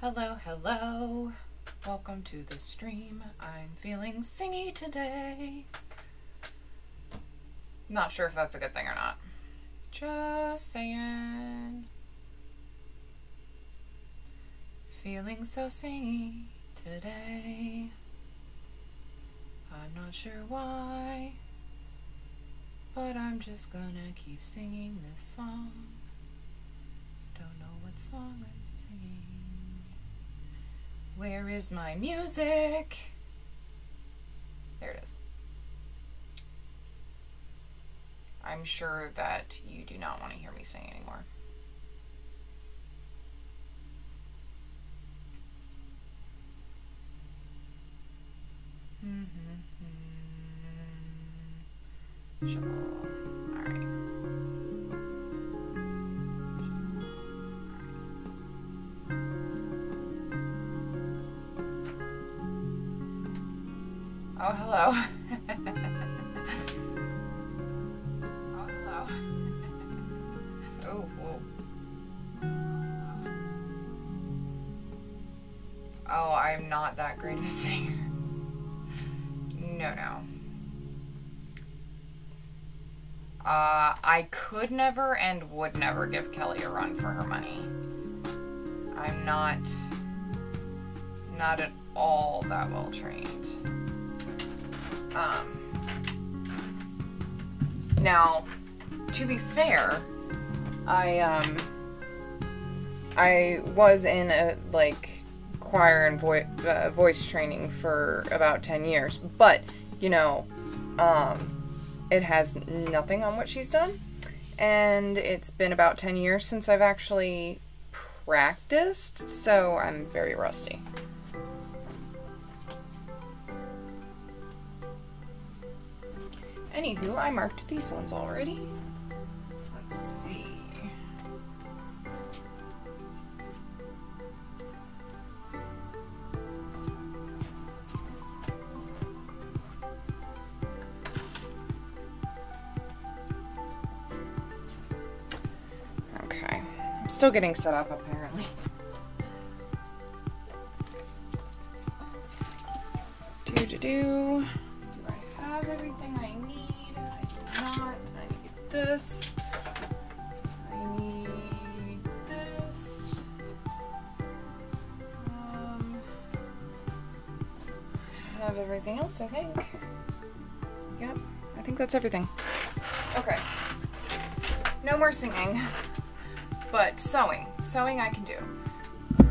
Hello, hello. Welcome to the stream. I'm feeling singy today. Not sure if that's a good thing or not. Just saying. Feeling so singy today. I'm not sure why, but I'm just gonna keep singing this song. Song I'm singing. Where is my music? There it is. I'm sure that you do not want to hear me sing anymore. Mm-hmm. Shuffle. Alright. Oh, hello. oh, hello. oh, whoa. Oh, I'm not that great of a singer. No, no. Uh, I could never and would never give Kelly a run for her money. I'm not, not at all that well trained. Um, now, to be fair, I um, I was in a like choir and vo- uh, voice training for about ten years, but you know, um, it has nothing on what she's done, and it's been about ten years since I've actually practiced, so I'm very rusty. Anywho, I marked these ones already. Let's see. Okay. I'm still getting set up apparently. Do do do. Do I have everything this. I need this. Um, I have everything else, I think. Yep, I think that's everything. Okay. No more singing, but sewing. Sewing I can do. Uh,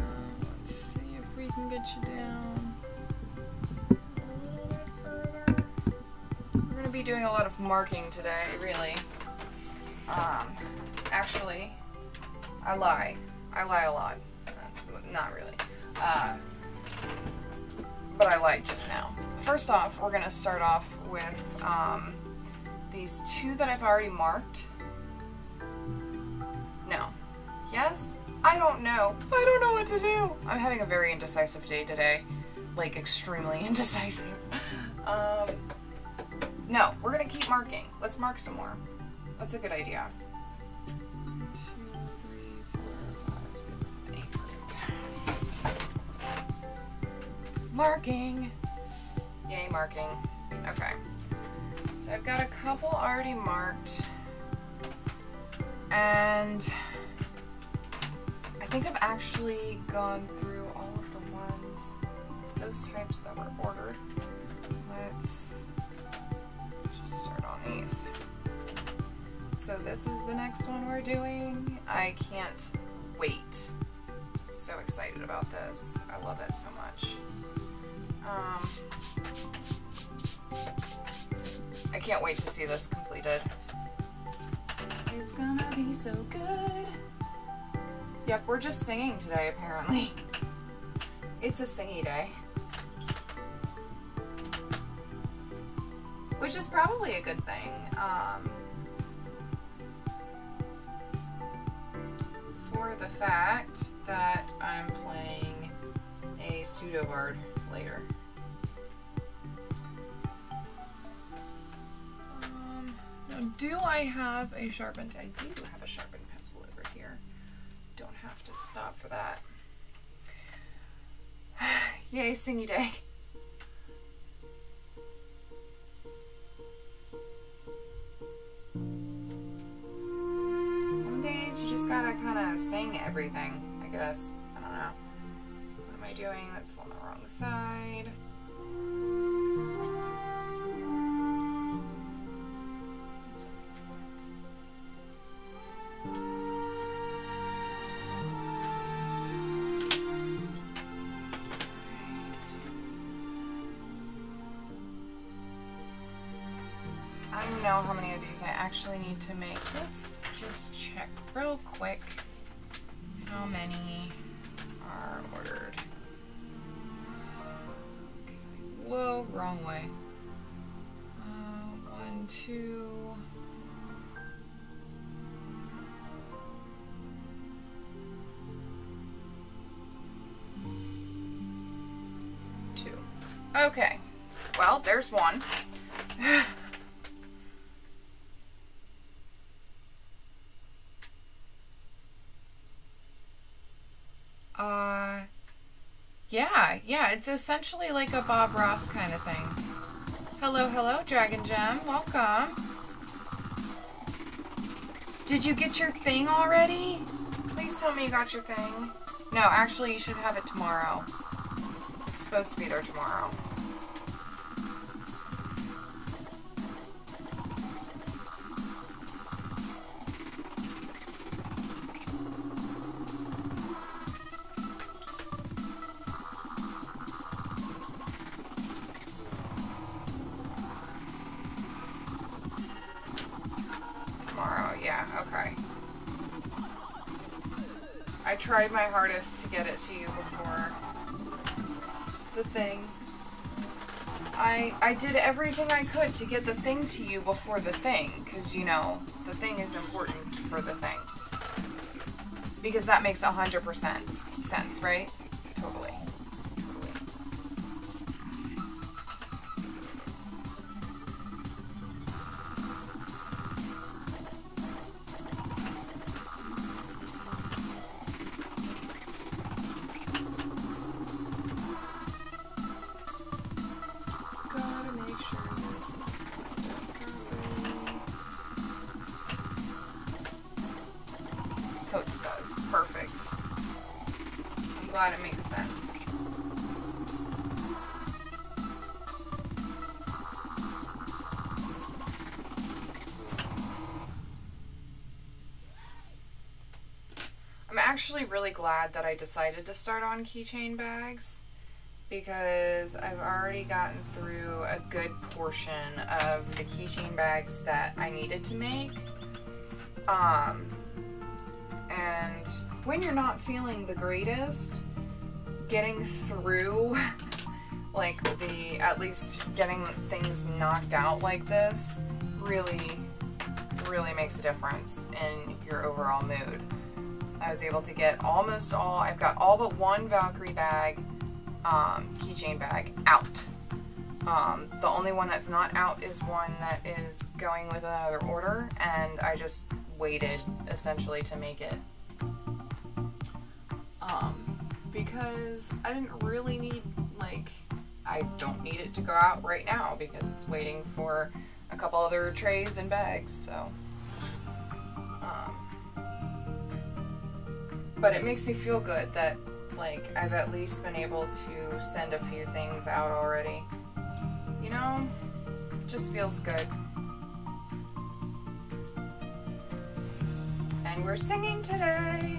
let's see if we can get you down. We're gonna be doing a lot of marking today, really. Um, actually, I lie. I lie a lot. Not really. Uh, but I lied just now. First off, we're gonna start off with um, these two that I've already marked. No. Yes? I don't know. I don't know what to do. I'm having a very indecisive day today. Like, extremely indecisive. Um, no, we're gonna keep marking. Let's mark some more. That's a good idea. One, two, three, four, five, six, seven, eight. Marking. Yay, marking. Okay. So I've got a couple already marked. And I think I've actually gone through all of the ones, of those types that were ordered. Let's So this is the next one we're doing. I can't wait. So excited about this. I love it so much. Um, I can't wait to see this completed. It's gonna be so good. Yep, we're just singing today, apparently. It's a singy day. Which is probably a good thing. Um, for the fact that I'm playing a pseudo bard later. Um, now, do I have a sharpened? I do have a sharpened pencil over here. Don't have to stop for that. Yay, singy day. Of sing everything, I guess. I don't know. What am I doing? That's on the wrong side. I don't know how many of these I actually need to make. Let's just check real quick it's essentially like a Bob Ross kind of thing. Hello, hello, Dragon Gem. Welcome. Did you get your thing already? Please tell me you got your thing. No, actually, you should have it tomorrow. It's supposed to be there tomorrow. Tomorrow, I did everything I could to get the thing to you before the thing, because you know, the thing is important for the thing. Because that makes 100% sense, right? Glad that I decided to start on keychain bags because I've already gotten through a good portion of the keychain bags that I needed to make. Um, and when you're not feeling the greatest, getting through like the at least getting things knocked out like this really really makes a difference in your overall mood. I was able to get almost all, I've got all but one Valkyrie bag, um, keychain bag out. Um, the only one that's not out is one that is going with another order, and I just waited essentially to make it. Um, because I didn't really need, like, I don't need it to go out right now because it's waiting for a couple other trays and bags, so. But it makes me feel good that like I've at least been able to send a few things out already. You know, just feels good. And we're singing today.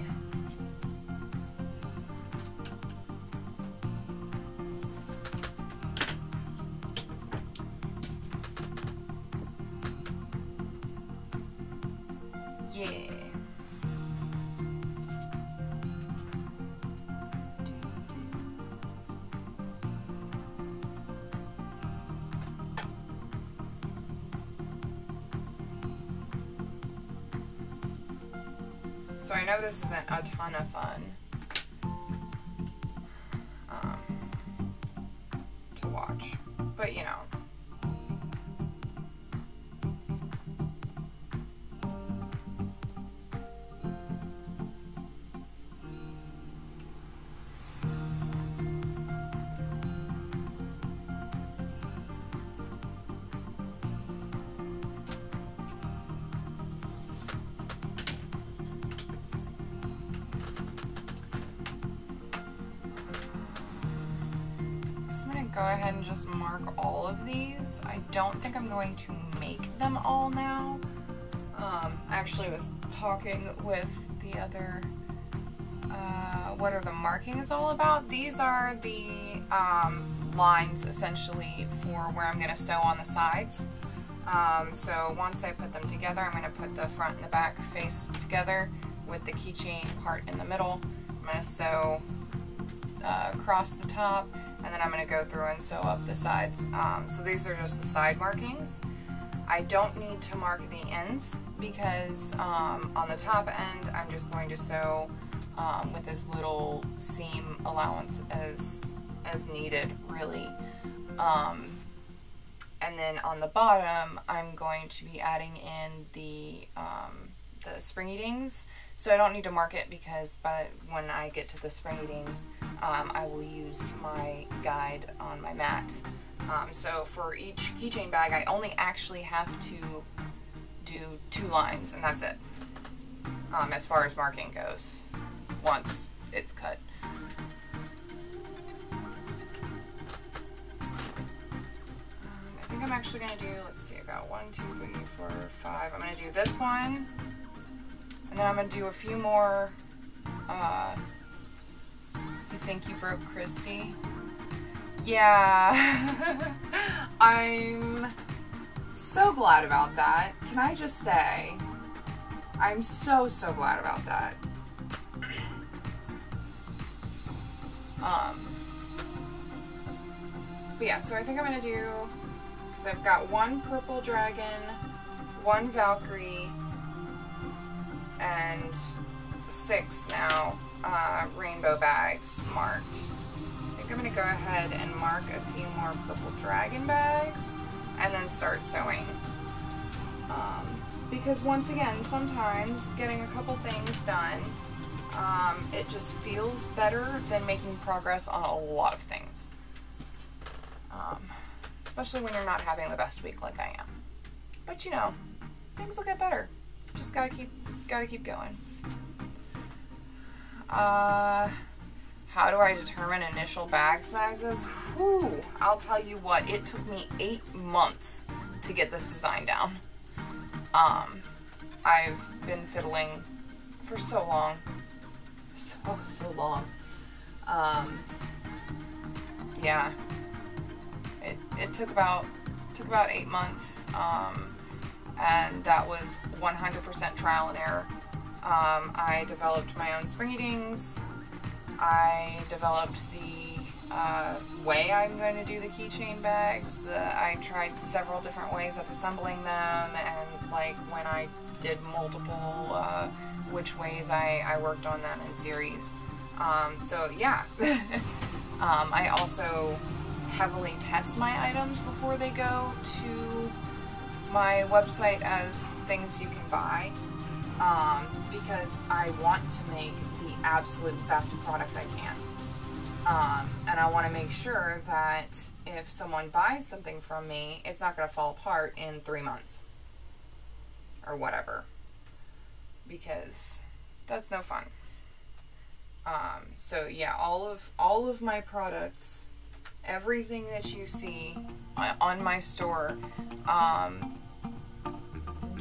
Gonna go ahead and just mark all of these. I don't think I'm going to make them all now. Um, I actually was talking with the other, uh, what are the markings all about? These are the um, lines essentially for where I'm gonna sew on the sides. Um, so once I put them together, I'm gonna put the front and the back face together with the keychain part in the middle. I'm gonna sew uh, across the top and then I'm going to go through and sew up the sides. Um, so these are just the side markings. I don't need to mark the ends because um, on the top end I'm just going to sew um, with as little seam allowance as as needed really. Um, and then on the bottom I'm going to be adding in the um, the springy dings. So I don't need to mark it because by when I get to the springy dings, um, I will use my guide on my mat. Um, so for each keychain bag, I only actually have to do two lines, and that's it. Um, as far as marking goes, once it's cut. Um, I think I'm actually gonna do, let's see, I got one, two, three, four, five. I'm gonna do this one, and then I'm gonna do a few more, uh, you think you broke Christy? Yeah. I'm so glad about that. Can I just say, I'm so, so glad about that. Um, but yeah, so I think I'm gonna do, because I've got one purple dragon, one Valkyrie, and six now uh, rainbow bags marked. I think I'm going to go ahead and mark a few more purple dragon bags and then start sewing. Um, because once again, sometimes getting a couple things done, um, it just feels better than making progress on a lot of things. Um, especially when you're not having the best week like I am. But you know, things will get better. Just gotta keep, gotta keep going. Uh, how do I determine initial bag sizes? Whew, I'll tell you what, it took me eight months to get this design down. Um, I've been fiddling for so long. So, so long. Um, yeah. It, it took about, took about eight months. Um, and that was 100% trial and error. Um, I developed my own spring dings. I developed the uh, way I'm going to do the keychain bags. The I tried several different ways of assembling them, and like when I did multiple, uh, which ways I, I worked on them in series. Um, so yeah, um, I also heavily test my items before they go to my website as things you can buy um, because I want to make the absolute best product I can. Um, and I want to make sure that if someone buys something from me, it's not going to fall apart in three months or whatever. Because that's no fun. Um, so yeah, all of all of my products, everything that you see on my store, um,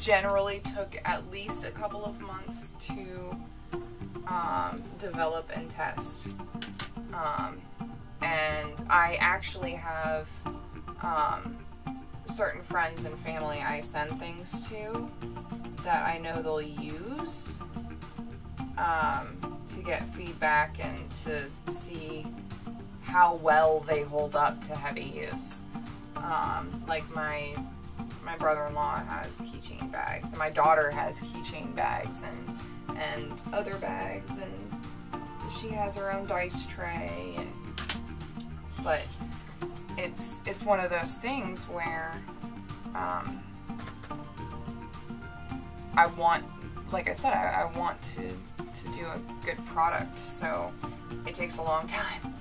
generally took at least a couple of months to um, develop and test. Um, and I actually have um, certain friends and family I send things to that I know they'll use um, to get feedback and to see how well they hold up to heavy use. Um, like my my brother-in-law has keychain bags, and my daughter has keychain bags and and other bags, and she has her own dice tray, and but it's it's one of those things where um, I want, like I said, I, I want to to do a good product, so it takes a long time.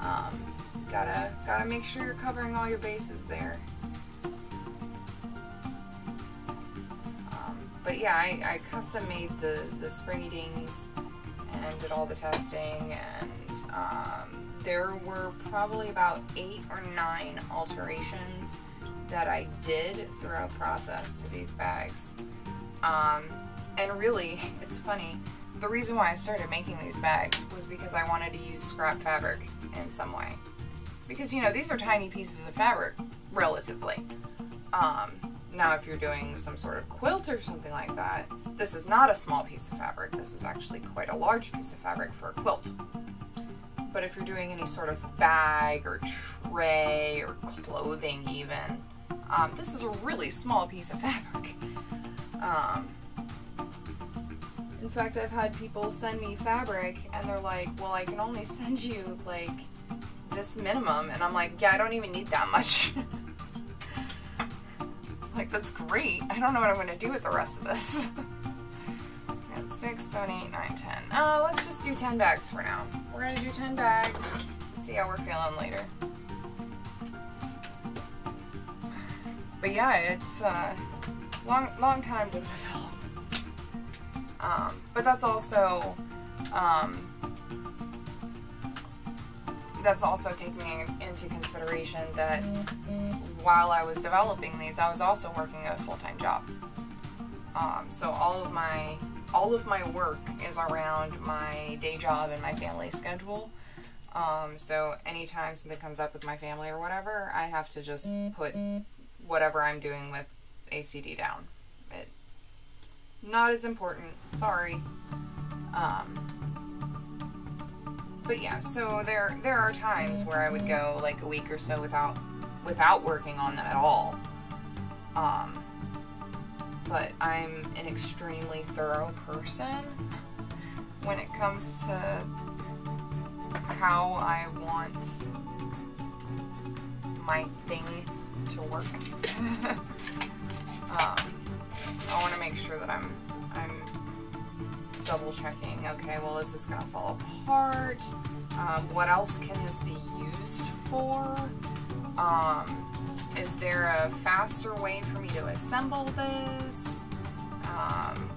Um, gotta gotta make sure you're covering all your bases there. But yeah, I, I custom made the, the springy dings and did all the testing and um, there were probably about eight or nine alterations that I did throughout the process to these bags. Um, and really, it's funny, the reason why I started making these bags was because I wanted to use scrap fabric in some way. Because, you know, these are tiny pieces of fabric, relatively. Um, now, if you're doing some sort of quilt or something like that, this is not a small piece of fabric. This is actually quite a large piece of fabric for a quilt. But if you're doing any sort of bag or tray or clothing even, um, this is a really small piece of fabric. Um, in fact, I've had people send me fabric and they're like, well, I can only send you like this minimum. And I'm like, yeah, I don't even need that much. like, that's great. I don't know what I'm going to do with the rest of this. That's six, seven, eight, nine, ten. Uh, let's just do 10 bags for now. We're going to do 10 bags. See how we're feeling later. But yeah, it's uh, long, long time to develop. Um, but that's also, um, that's also taking into consideration that while I was developing these, I was also working a full-time job. Um, so all of my all of my work is around my day job and my family schedule. Um, so anytime something comes up with my family or whatever, I have to just put whatever I'm doing with ACD down. It not as important. Sorry. Um, but yeah, so there there are times where I would go like a week or so without without working on them at all. Um, but I'm an extremely thorough person when it comes to how I want my thing to work. um, I want to make sure that I'm I'm double checking. Okay, well, is this gonna fall apart? Um, what else can this be used for? Um, is there a faster way for me to assemble this? Um,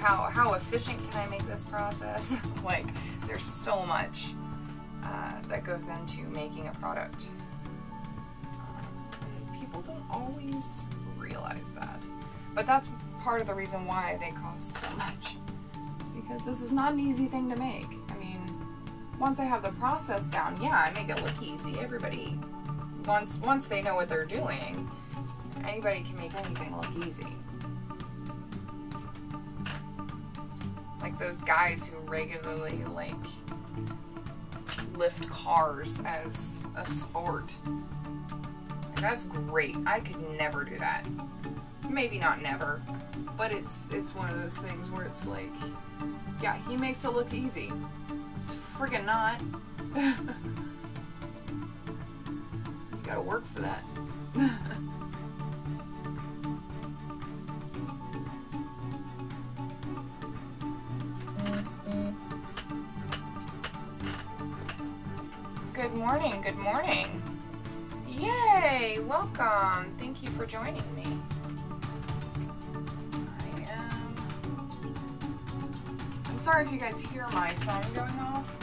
how how efficient can I make this process? like, there's so much uh, that goes into making a product. Um, people don't always realize that, but that's part of the reason why they cost so much. Because this is not an easy thing to make. I mean, once I have the process down, yeah, I make it look easy. Everybody, once once they know what they're doing, anybody can make anything look easy. Like those guys who regularly like lift cars as a sport. Like, that's great. I could never do that. Maybe not never, but it's it's one of those things where it's like, yeah, he makes it look easy. It's friggin' not. you gotta work for that. good morning, good morning. Yay, welcome. Thank you for joining me. Sorry if you guys hear my phone going off.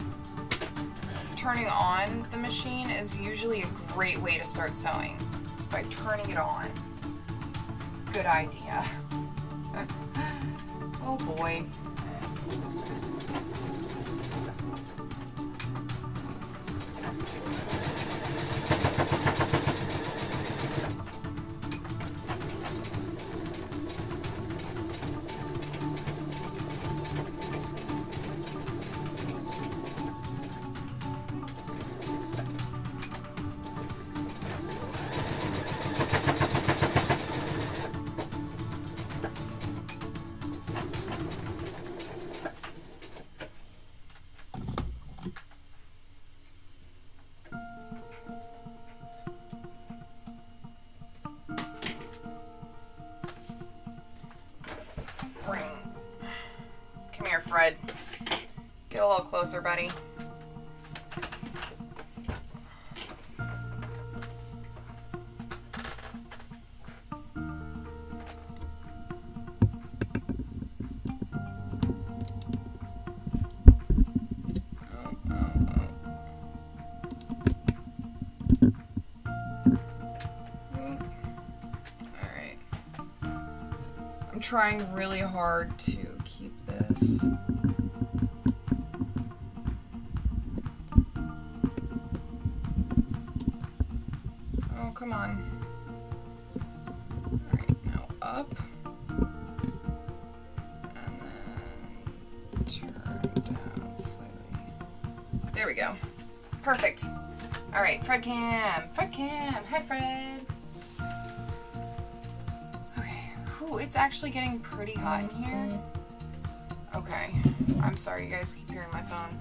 Turning on the machine is usually a great way to start sewing. Just by turning it on. It's a good idea. oh boy. Trying really hard to keep this. Oh, come on. Alright, now up. And then turn down slightly. There we go. Perfect. Alright, Fred Cam. Fred Cam. Hi, Fred. It's actually getting pretty hot in here. Okay. I'm sorry, you guys keep hearing my phone.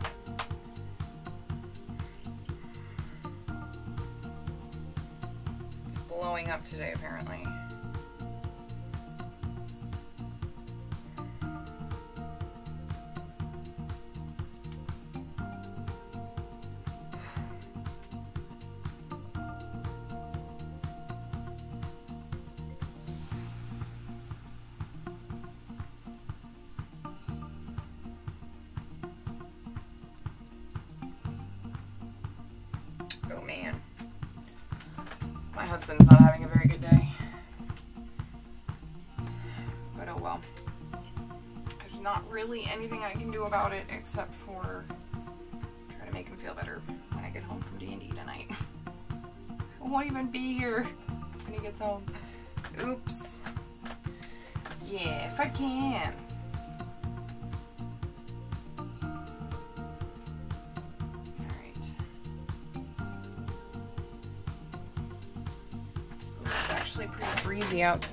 It's blowing up today, apparently.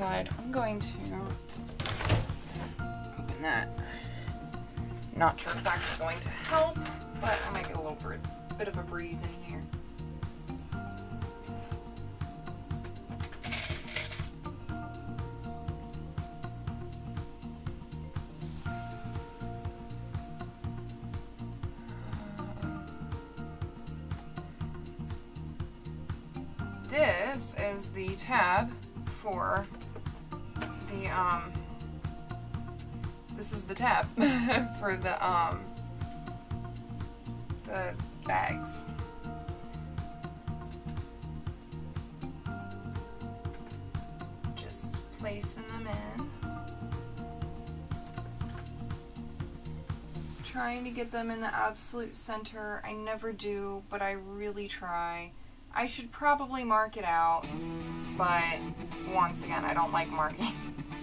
Outside. I'm going to for the um the bags. Just placing them in. Trying to get them in the absolute center. I never do, but I really try. I should probably mark it out, but once again, I don't like marking.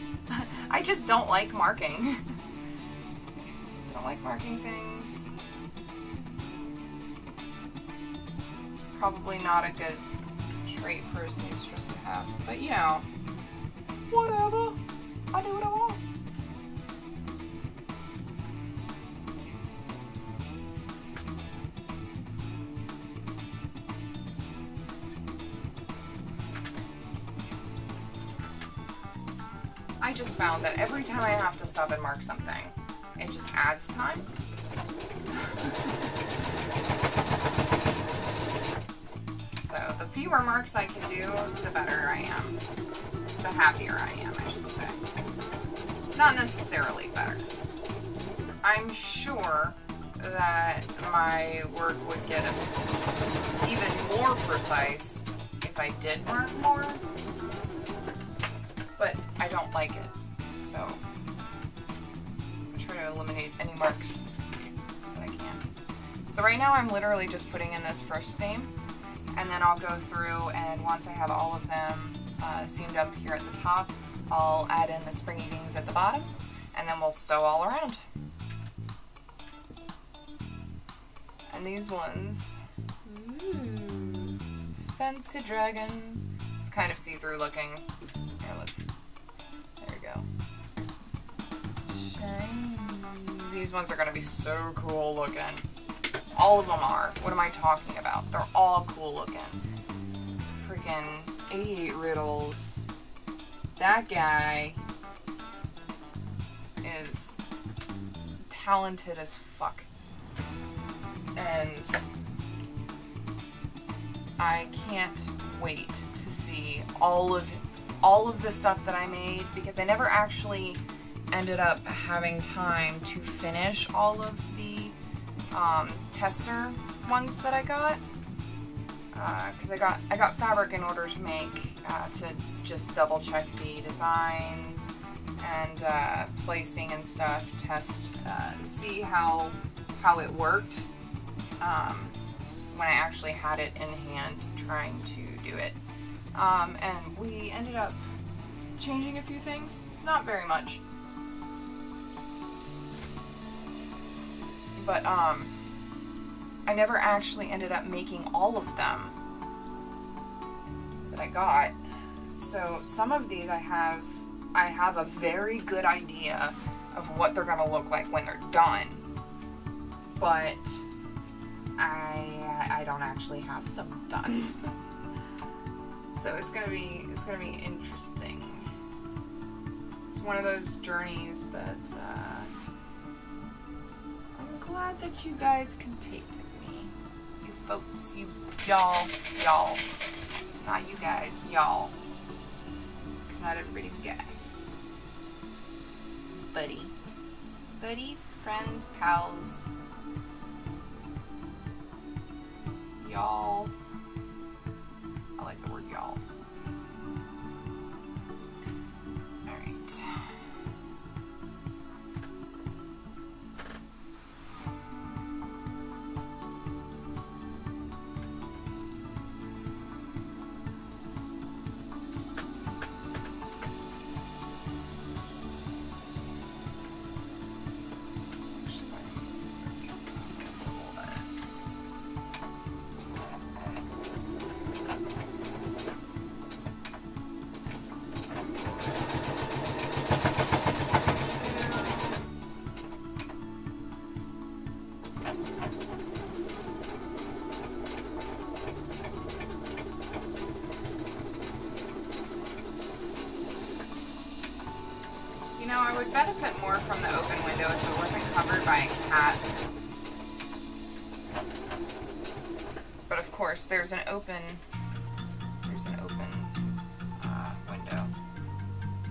I just don't like marking. don't like marking things. It's probably not a good trait for a seamstress to have. But you know, whatever. I do what I want. I just found that every time I have to stop and mark something, adds time. So the fewer marks I can do, the better I am. The happier I am, I should say. Not necessarily better. I'm sure that my work would get even more precise if I did mark more but I don't like it. Right now I'm literally just putting in this first seam and then I'll go through and once I have all of them uh, seamed up here at the top, I'll add in the springy beans at the bottom and then we'll sew all around. And these ones, ooh, fancy dragon. It's kind of see-through looking. Here, let's. There we go. Shiny. These ones are gonna be so cool looking. All of them are. What am I talking about? They're all cool looking. Freaking 88 riddles. That guy is talented as fuck. And I can't wait to see all of all of the stuff that I made because I never actually ended up having time to finish all of the um, tester ones that I got because uh, I got I got fabric in order to make uh, to just double check the designs and uh, placing and stuff, test, uh, see how how it worked um, when I actually had it in hand trying to do it. Um, and we ended up changing a few things, not very much. But um, I never actually ended up making all of them that I got. So some of these I have I have a very good idea of what they're gonna look like when they're done. But I I don't actually have them done. so it's gonna be it's gonna be interesting. It's one of those journeys that uh, I'm glad that you guys can take with me. You folks, you y'all, y'all. Not you guys, y'all. Because not everybody's gay. Buddy. Buddies, friends, pals. Y'all. I like the word y'all. There's an open, there's an open uh, window.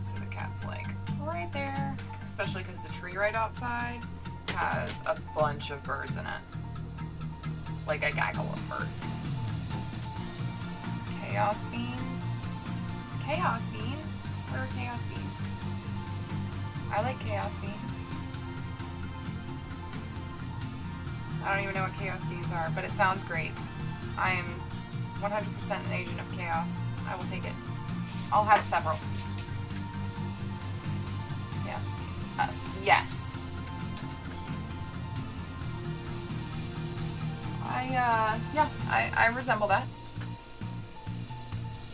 So the cat's like right there. Especially because the tree right outside has a bunch of birds in it. Like a gaggle of birds. Chaos beans. Chaos beans? What are chaos beans? I like chaos beans. I don't even know what chaos beans are, but it sounds great. I am 100% an agent of chaos. I will take it. I'll have several. Yes. Us. Yes. I, uh, yeah, I, I resemble that.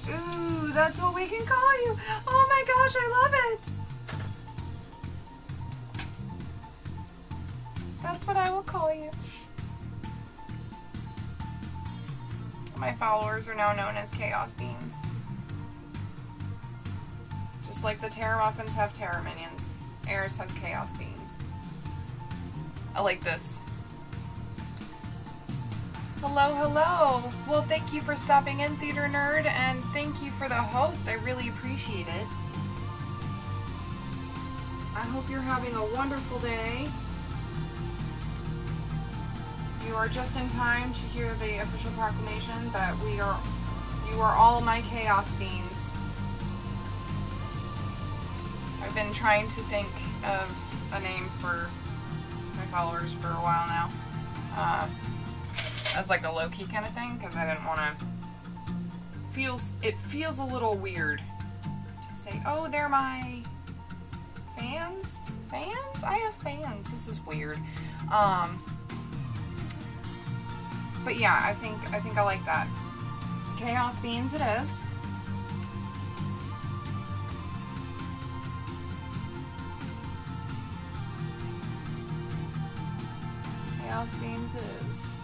Ooh, that's what we can call you. Oh my gosh, I love it. Followers are now known as Chaos Beans. Just like the Terror Muffins have Terra Minions, Eris has Chaos Beans. I like this. Hello, hello. Well, thank you for stopping in, Theater Nerd, and thank you for the host. I really appreciate it. I hope you're having a wonderful day. You are just in time to hear the official proclamation that we are, you are all my chaos beans. I've been trying to think of a name for my followers for a while now. Uh, as like a low-key kind of thing, because I didn't want to... Feels, it feels a little weird to say, oh, they're my fans? Fans? I have fans. This is weird. Um, but yeah, I think I think I like that. Chaos beans it is. Chaos beans it is.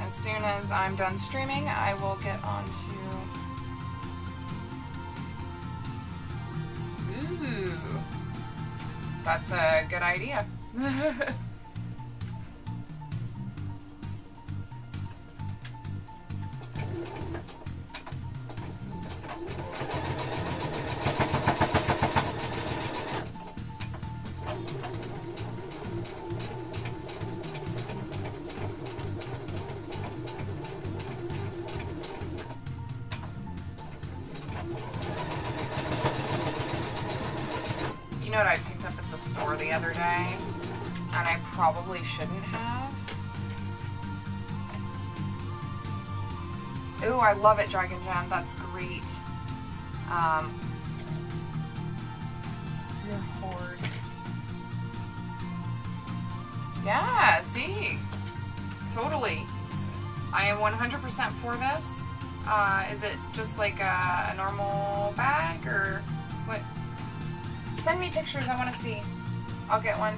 As soon as I'm done streaming, I will get on to Ooh. That's a good idea. You know what I picked up at the store the other day? And I probably shouldn't have. Ooh, I love it, Dragon Gem. That's great. Um, your hoard. Yeah, see? Totally. I am 100% for this. Uh, is it just like a, a normal bag or what? Send me pictures. I want to see. I'll get one.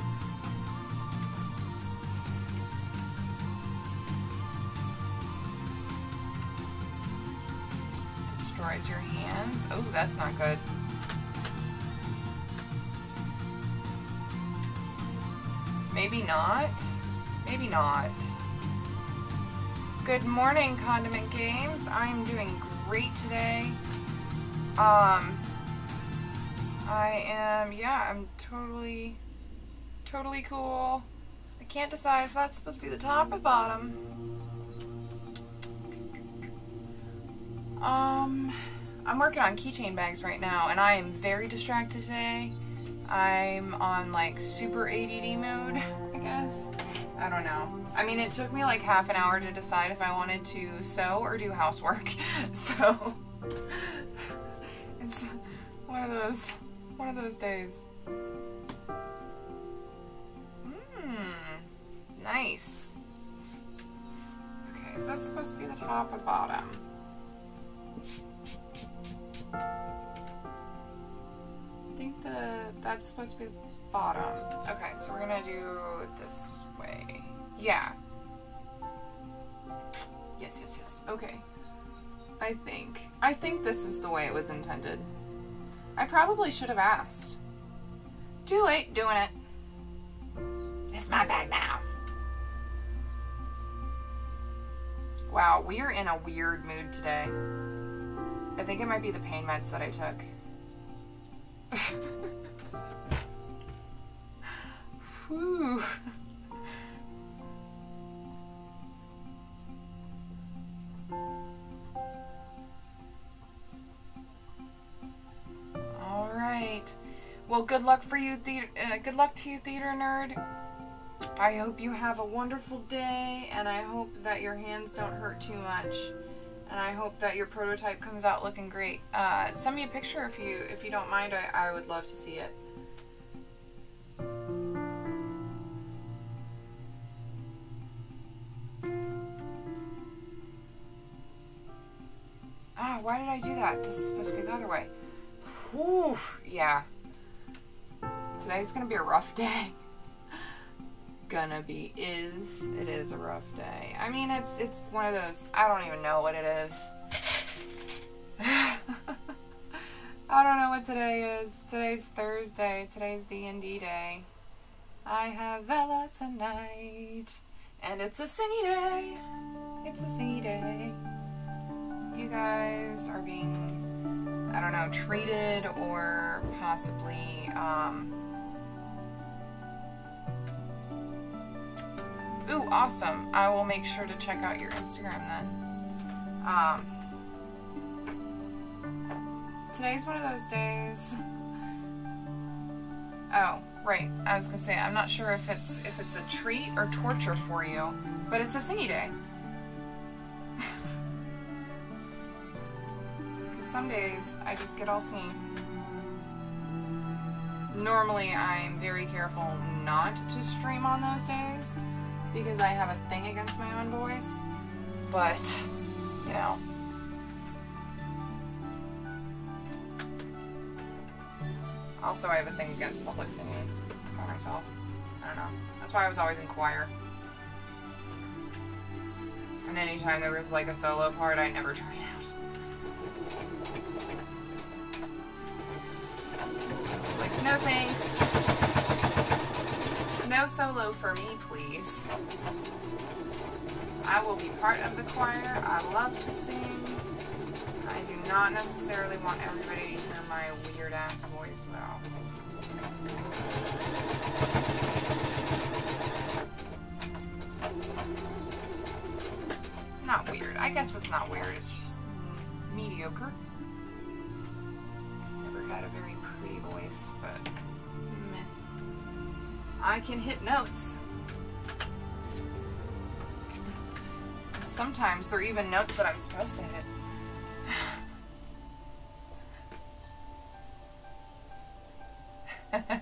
Destroys your hands. Oh, that's not good. Maybe not. Maybe not. Good morning, Condiment Games. I'm doing great today. Um, I am, yeah, I'm totally, totally cool. I can't decide if that's supposed to be the top or the bottom. Um, I'm working on keychain bags right now, and I am very distracted today. I'm on like super ADD mode, I guess. I don't know. I mean, it took me like half an hour to decide if I wanted to sew or do housework. So, it's one of those one of those days. Mmm. Nice. Okay, is this supposed to be the top or the bottom? I think the that's supposed to be the bottom. Okay, so we're gonna do this way. Yeah. Yes, yes, yes. Okay. I think. I think this is the way it was intended. I probably should have asked. Too late doing it. It's my bag now. Wow, we are in a weird mood today. I think it might be the pain meds that I took. Whew. All right. Well, good luck for you, uh, good luck to you, theater nerd. I hope you have a wonderful day, and I hope that your hands don't hurt too much, and I hope that your prototype comes out looking great. Uh, send me a picture if you if you don't mind. I, I would love to see it. Ah, why did I do that? This is supposed to be the other way. Whew, yeah. Today's gonna be a rough day. gonna be is it is a rough day. I mean it's it's one of those I don't even know what it is. I don't know what today is. Today's Thursday. Today's D&D day. I have Vela tonight. And it's a singy day. It's a singy day. You guys are being, I don't know, treated or possibly, um, Ooh, awesome. I will make sure to check out your Instagram then. Um, today's one of those days. Oh, right. I was gonna say I'm not sure if it's if it's a treat or torture for you, but it's a singy day. Some days I just get all singy. Normally I'm very careful not to stream on those days because I have a thing against my own voice, but you know. Also, I have a thing against public singing by myself. I don't know. That's why I was always in choir. And anytime there was like a solo part, I never tried out. It's like, no thanks. No solo for me, please. I will be part of the choir. I love to sing. I do not necessarily want everybody to hear my weird ass voice, though. Not weird. I guess it's not weird. It's just mediocre. Never had a very but I can hit notes. Sometimes they're even notes that I'm supposed to hit.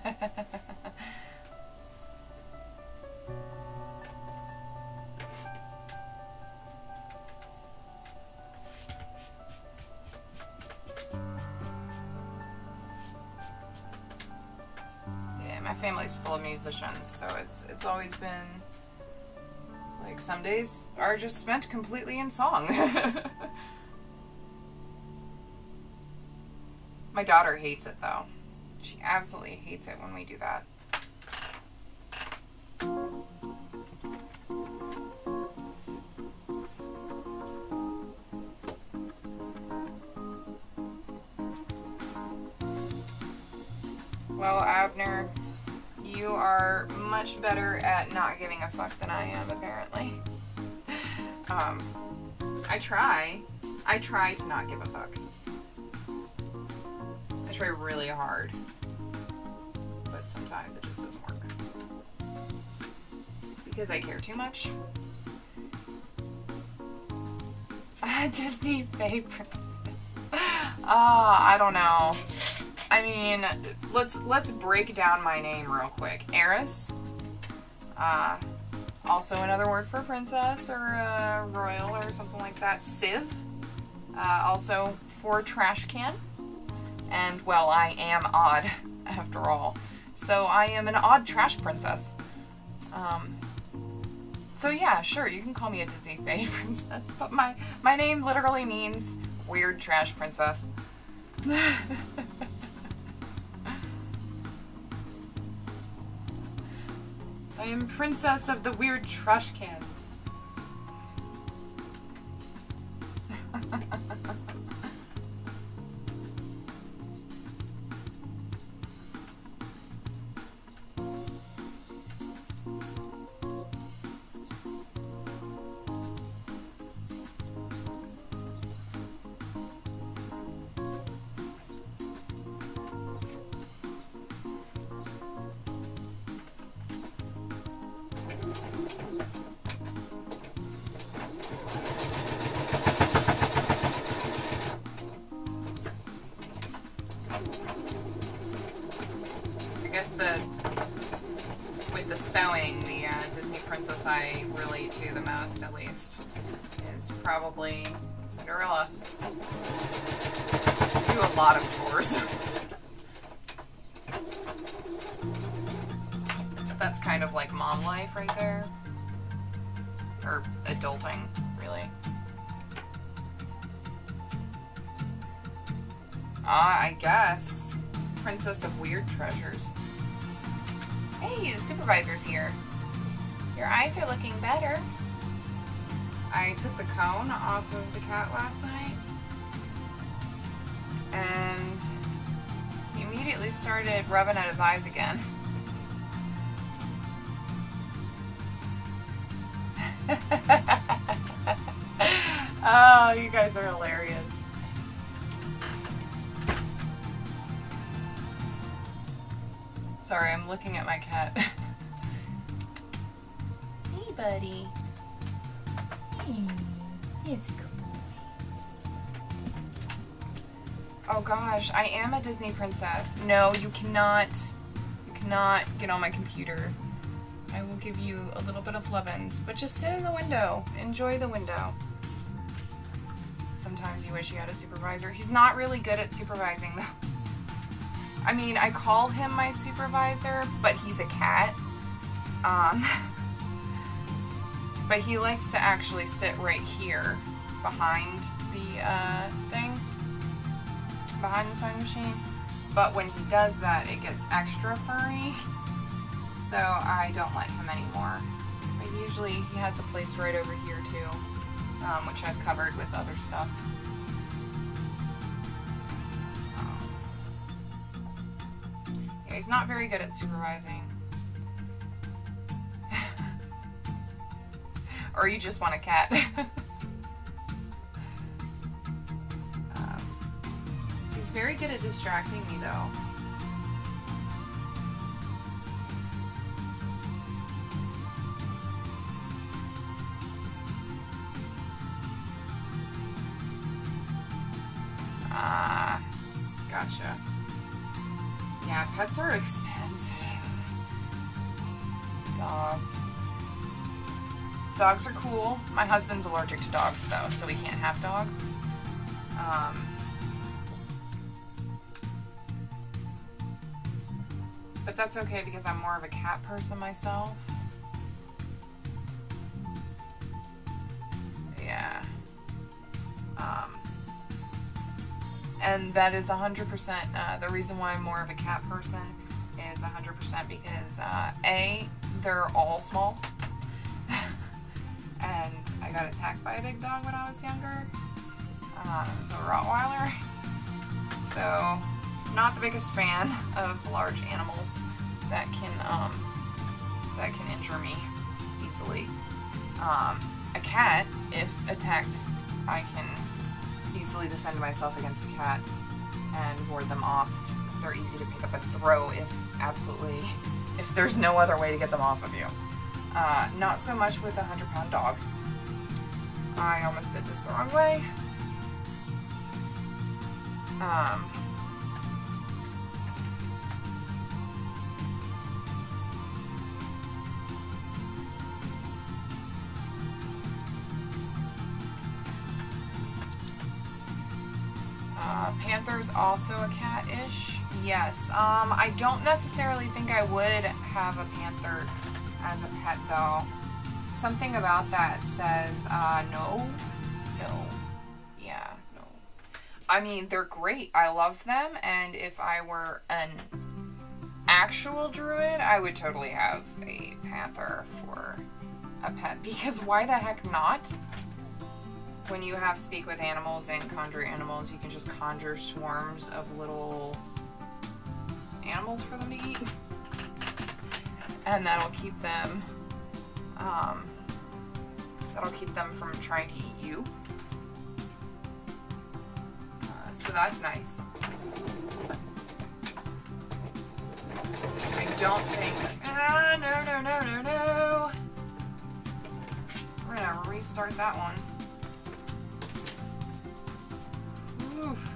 some days are just spent completely in song. my daughter hates it though. She absolutely hates it when we do that. Not give a fuck. I try really hard. But sometimes it just doesn't work. Because I care too much. Disney favorite. Ah, uh, I don't know. I mean, let's let's break down my name real quick. Aras. Uh, also another word for princess or uh, royal or something like that. Civ. Uh, also for trash can. And well, I am odd after all. So I am an odd trash princess. Um, so yeah, sure, you can call me a Disney Fae princess, but my my name literally means weird trash princess. I am princess of the weird trash cans. Princess. No, you cannot. You cannot get on my computer. I will give you a little bit of lovin's, but just sit in the window. Enjoy the window. Sometimes you wish you had a supervisor. He's not really good at supervising though. I mean, I call him my supervisor, but he's a cat. Um, but he likes to actually sit right here behind the uh, thing, behind the sewing machine. But when he does that, it gets extra furry, so I don't like him anymore. But usually he has a place right over here too, um, which I've covered with other stuff. Yeah, he's not very good at supervising. or you just want a cat. very good at distracting me though. Ah, gotcha. Yeah, pets are expensive. Dog. Dogs are cool. My husband's allergic to dogs though, so we can't have dogs. Um, that's okay because I'm more of a cat person myself. Yeah. Um, and that is 100% uh, the reason why I'm more of a cat person is 100% because uh, A, they're all small. and I got attacked by a big dog when I was younger. Um, it was a Rottweiler. So, not the biggest fan of large animals that can um, that can injure me easily. Um, a cat, if attacked, I can easily defend myself against a cat and ward them off. They're easy to pick up and throw if absolutely, if there's no other way to get them off of you. Uh, not so much with a 100 pound dog. I almost did this the wrong way. Um, also a cat-ish. Yes. Um, I don't necessarily think I would have a panther as a pet, though. Something about that says, uh, no. No. Yeah, no. I mean, they're great. I love them, and if I were an actual druid, I would totally have a panther for a pet, because why the heck not? When you have speak with animals and conjure animals, you can just conjure swarms of little animals for them to eat. And that'll keep them, um, that'll keep them from trying to eat you. Uh, so that's nice. I don't think, ah, no, no, no, no, no. We're gonna restart that one. Oof.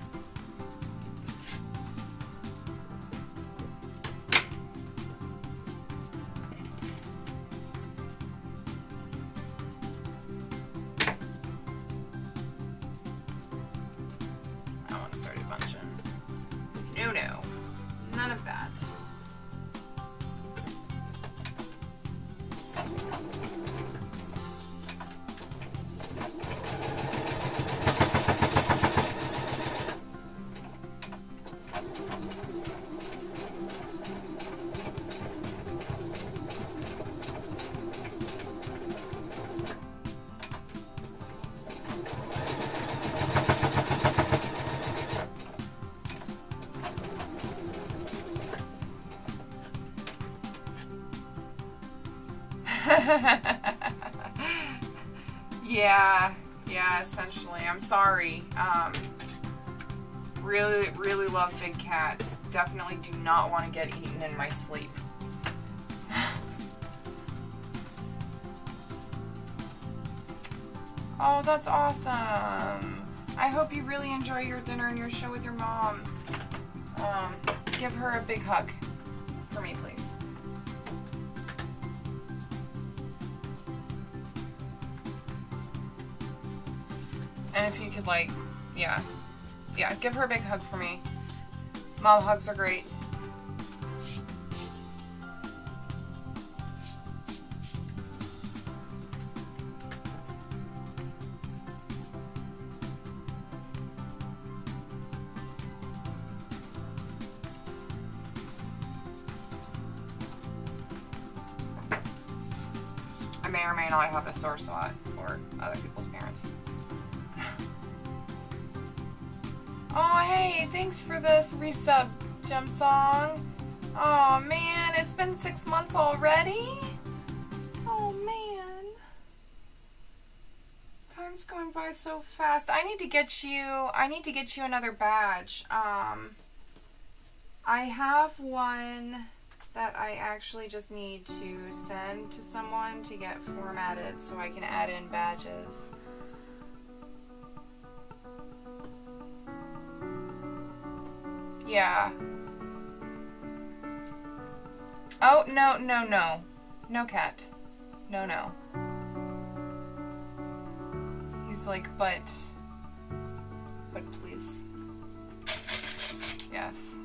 yeah, yeah, essentially. I'm sorry. Um, really, really love big cats. Definitely do not want to get eaten in my sleep. oh, that's awesome. I hope you really enjoy your dinner and your show with your mom. Um, give her a big hug her a big hug for me. Mom hugs are great. So fast. I need to get you, I need to get you another badge. Um, I have one that I actually just need to send to someone to get formatted so I can add in badges. Yeah. Oh, no, no, no. No cat. No, no. Like, but... But please. Yes.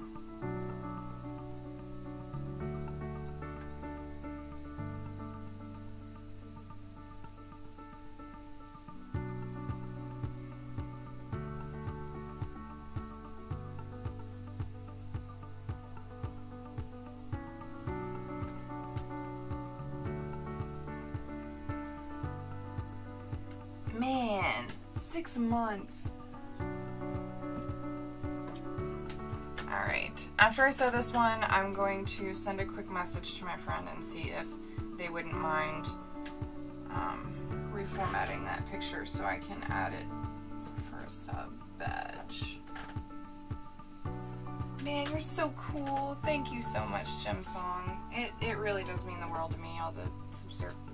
Months. Alright, after I sew this one, I'm going to send a quick message to my friend and see if they wouldn't mind um, reformatting that picture so I can add it for a sub badge. Man, you're so cool. Thank you so much, Gem Song. It, it really does mean the world to me, all the,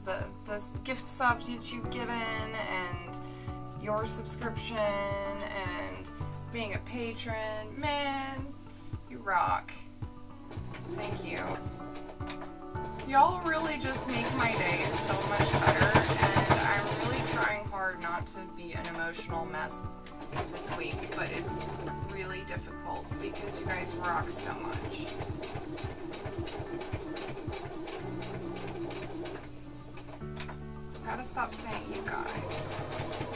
the, the gift subs that you've given and your subscription and being a patron. Man, you rock. Thank you. Y'all really just make my days so much better, and I'm really trying hard not to be an emotional mess this week, but it's really difficult because you guys rock so much. Gotta stop saying you guys.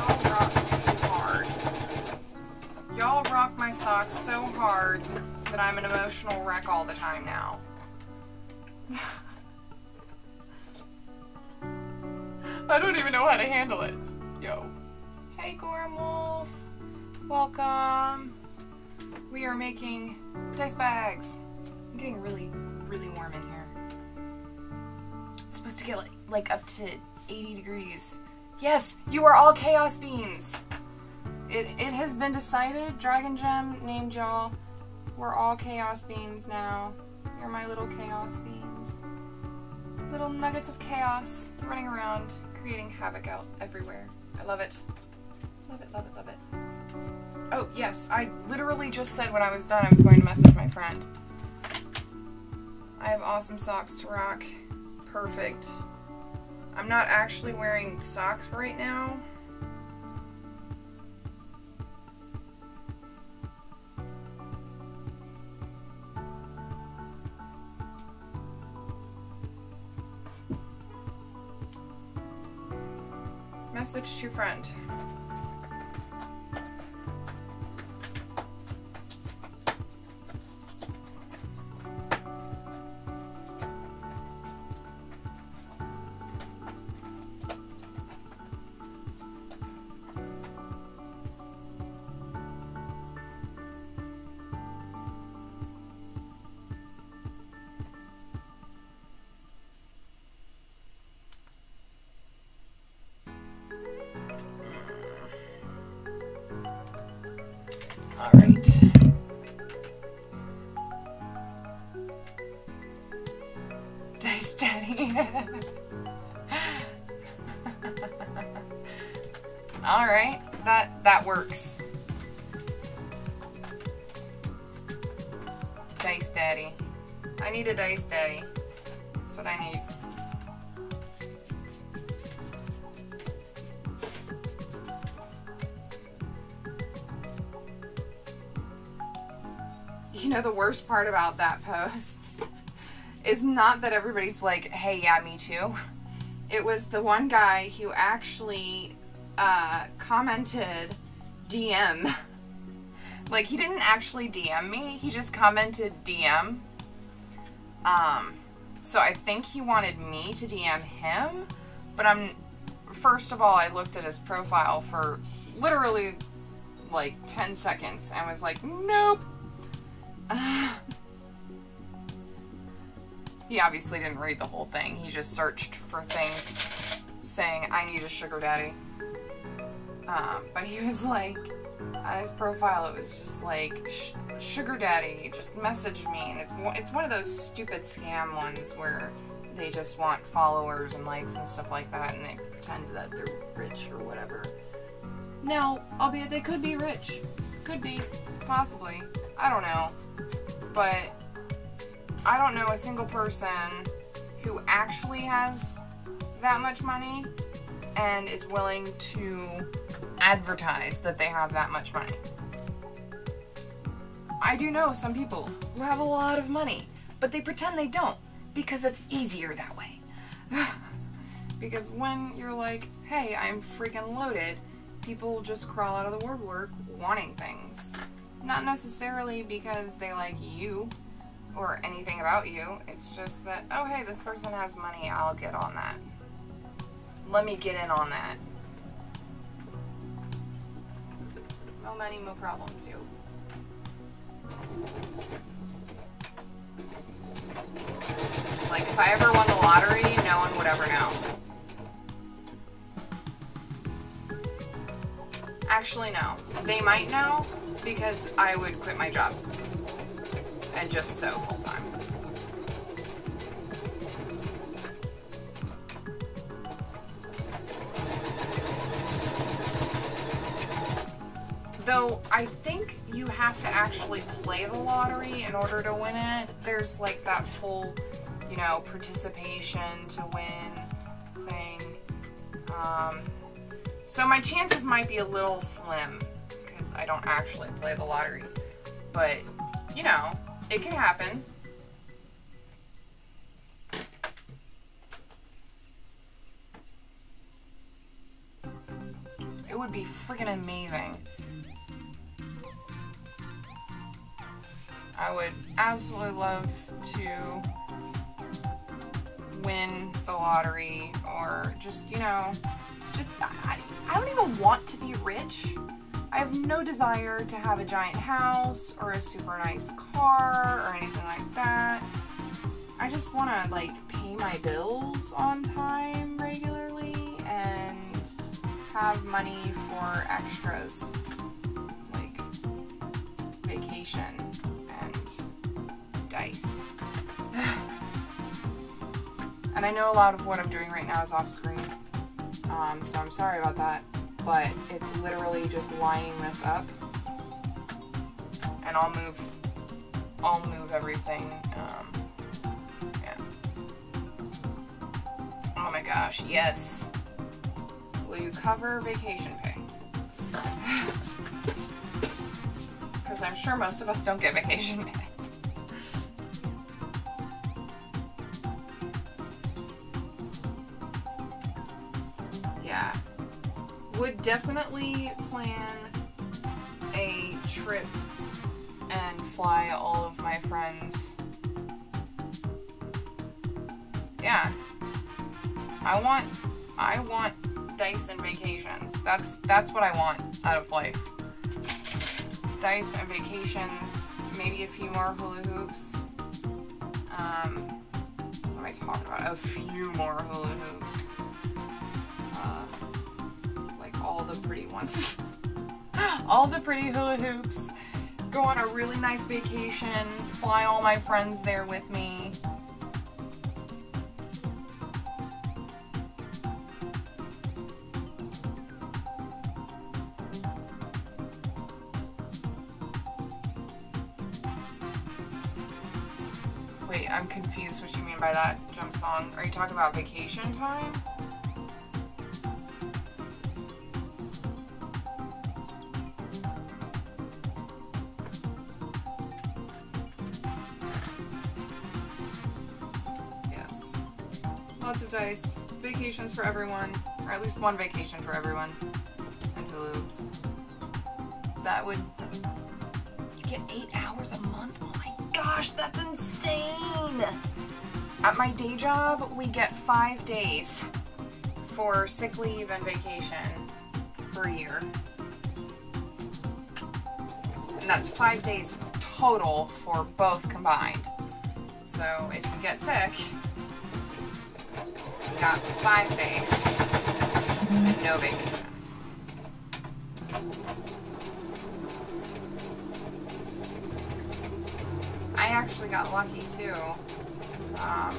Y'all rock too hard. Y'all rock my socks so hard that I'm an emotional wreck all the time now. I don't even know how to handle it. Yo. Hey, Gorm Wolf. Welcome. We are making dice bags. I'm getting really, really warm in here. It's supposed to get like, like up to 80 degrees. Yes, you are all chaos beans. It, it has been decided, Dragon Gem named y'all. We're all chaos beans now. You're my little chaos beans. Little nuggets of chaos running around, creating havoc out everywhere. I love it. Love it, love it, love it. Oh, yes, I literally just said when I was done I was going to message my friend. I have awesome socks to rock. Perfect. I'm not actually wearing socks right now. Message to friend. Worst part about that post is not that everybody's like, hey, yeah, me too. It was the one guy who actually uh, commented DM. Like, he didn't actually DM me, he just commented DM. Um, so I think he wanted me to DM him, but I'm, first of all, I looked at his profile for literally like 10 seconds and was like, nope, he obviously didn't read the whole thing. He just searched for things saying, I need a sugar daddy. Um, but he was like, on his profile, it was just like, sugar daddy, just messaged me. And it's, it's one of those stupid scam ones where they just want followers and likes and stuff like that, and they pretend that they're rich or whatever. Now, albeit they could be rich. Could be. Possibly. I don't know. But I don't know a single person who actually has that much money and is willing to advertise that they have that much money. I do know some people who have a lot of money, but they pretend they don't because it's easier that way. because when you're like, hey, I'm freaking loaded, people just crawl out of the woodwork wanting things. Not necessarily because they like you or anything about you, it's just that, oh, hey, this person has money, I'll get on that. Let me get in on that. No money, no problems, you. Like, if I ever won the lottery, no one would ever know. Actually, no. They might know because I would quit my job and just sew full time. Though I think you have to actually play the lottery in order to win it. There's like that whole, you know, participation to win thing. Um, so my chances might be a little slim because I don't actually play the lottery. But, you know, it can happen. It would be freaking amazing. I would absolutely love to win the lottery or just, you know, just, I, I don't even want to be rich. I have no desire to have a giant house or a super nice car or anything like that. I just want to, like, pay my bills on time regularly and have money for extras, like vacation and dice. and I know a lot of what I'm doing right now is off screen, um, so I'm sorry about that but it's literally just lining this up. And I'll move, I'll move everything, um, yeah. Oh my gosh, yes. Will you cover vacation pay? Because I'm sure most of us don't get vacation pay. Would definitely plan a trip and fly all of my friends. Yeah. I want I want Dyson vacations. That's that's what I want out of life. Dice and vacations, maybe a few more hula hoops. Um, what am I talking about? A few more hula hoops. Uh, all the pretty ones. all the pretty hula hoops. Go on a really nice vacation. Fly all my friends there with me. Wait, I'm confused what you mean by that Gem Song. Are you talking about vacation time? Dice. Vacations for everyone. Or at least one vacation for everyone. And. That would... You get eight hours a month? Oh my gosh, that's insane! At my day job, we get five days for sick leave and vacation per year. And that's five days total for both combined. So if you get sick, got five days and no vacation. I actually got lucky too. Um,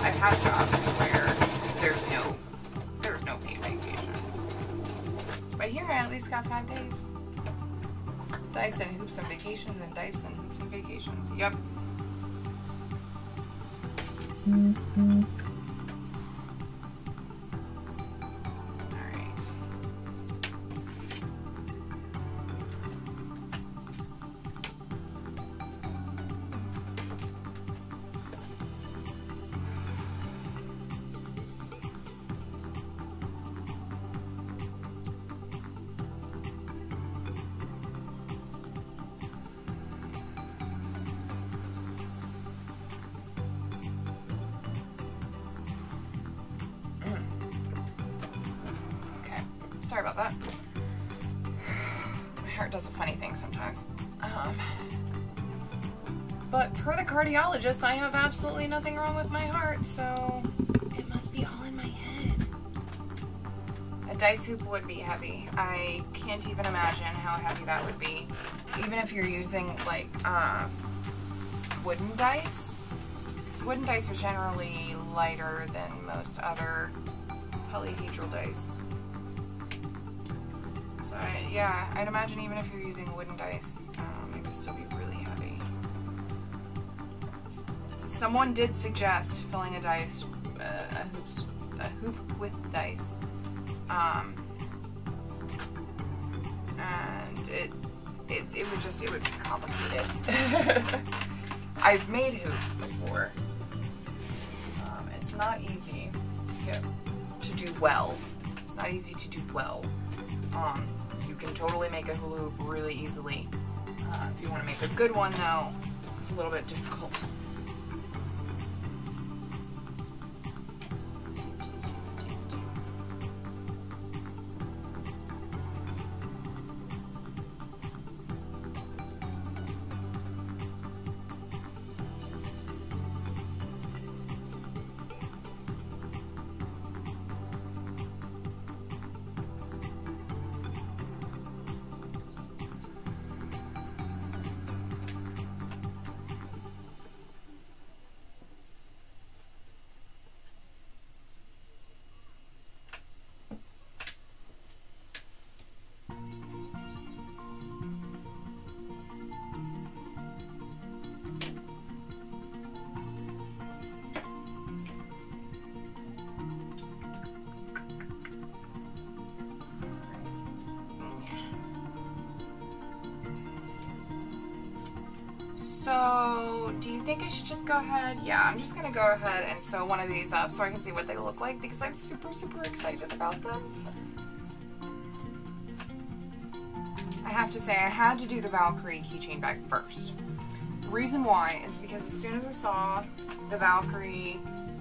I've had jobs where there's no there's no paid vacation. But here I at least got five days. And hoops and vacations and dice and hoops and vacations. Yep. Mm -hmm. Cardiologist, I have absolutely nothing wrong with my heart, so it must be all in my head. A dice hoop would be heavy. I can't even imagine how heavy that would be. Even if you're using, like, uh, wooden dice. Wooden dice are generally lighter than most other polyhedral dice. I'd imagine even if you're using wooden dice, um, it would still be really heavy. someone did suggest filling a dice, uh, a, hoops, a hoop with dice. Um, and it, it, it would just, it would be complicated. I've made hoops before. Um, it's not easy to get, to do well. It's not easy to do well. Um, can totally make a hula hoop really easily. Uh, if you want to make a good one though, it's a little bit difficult. Go ahead and sew one of these up so I can see what they look like because I'm super, super excited about them. I have to say, I had to do the Valkyrie keychain bag first. The reason why is because as soon as I saw the Valkyrie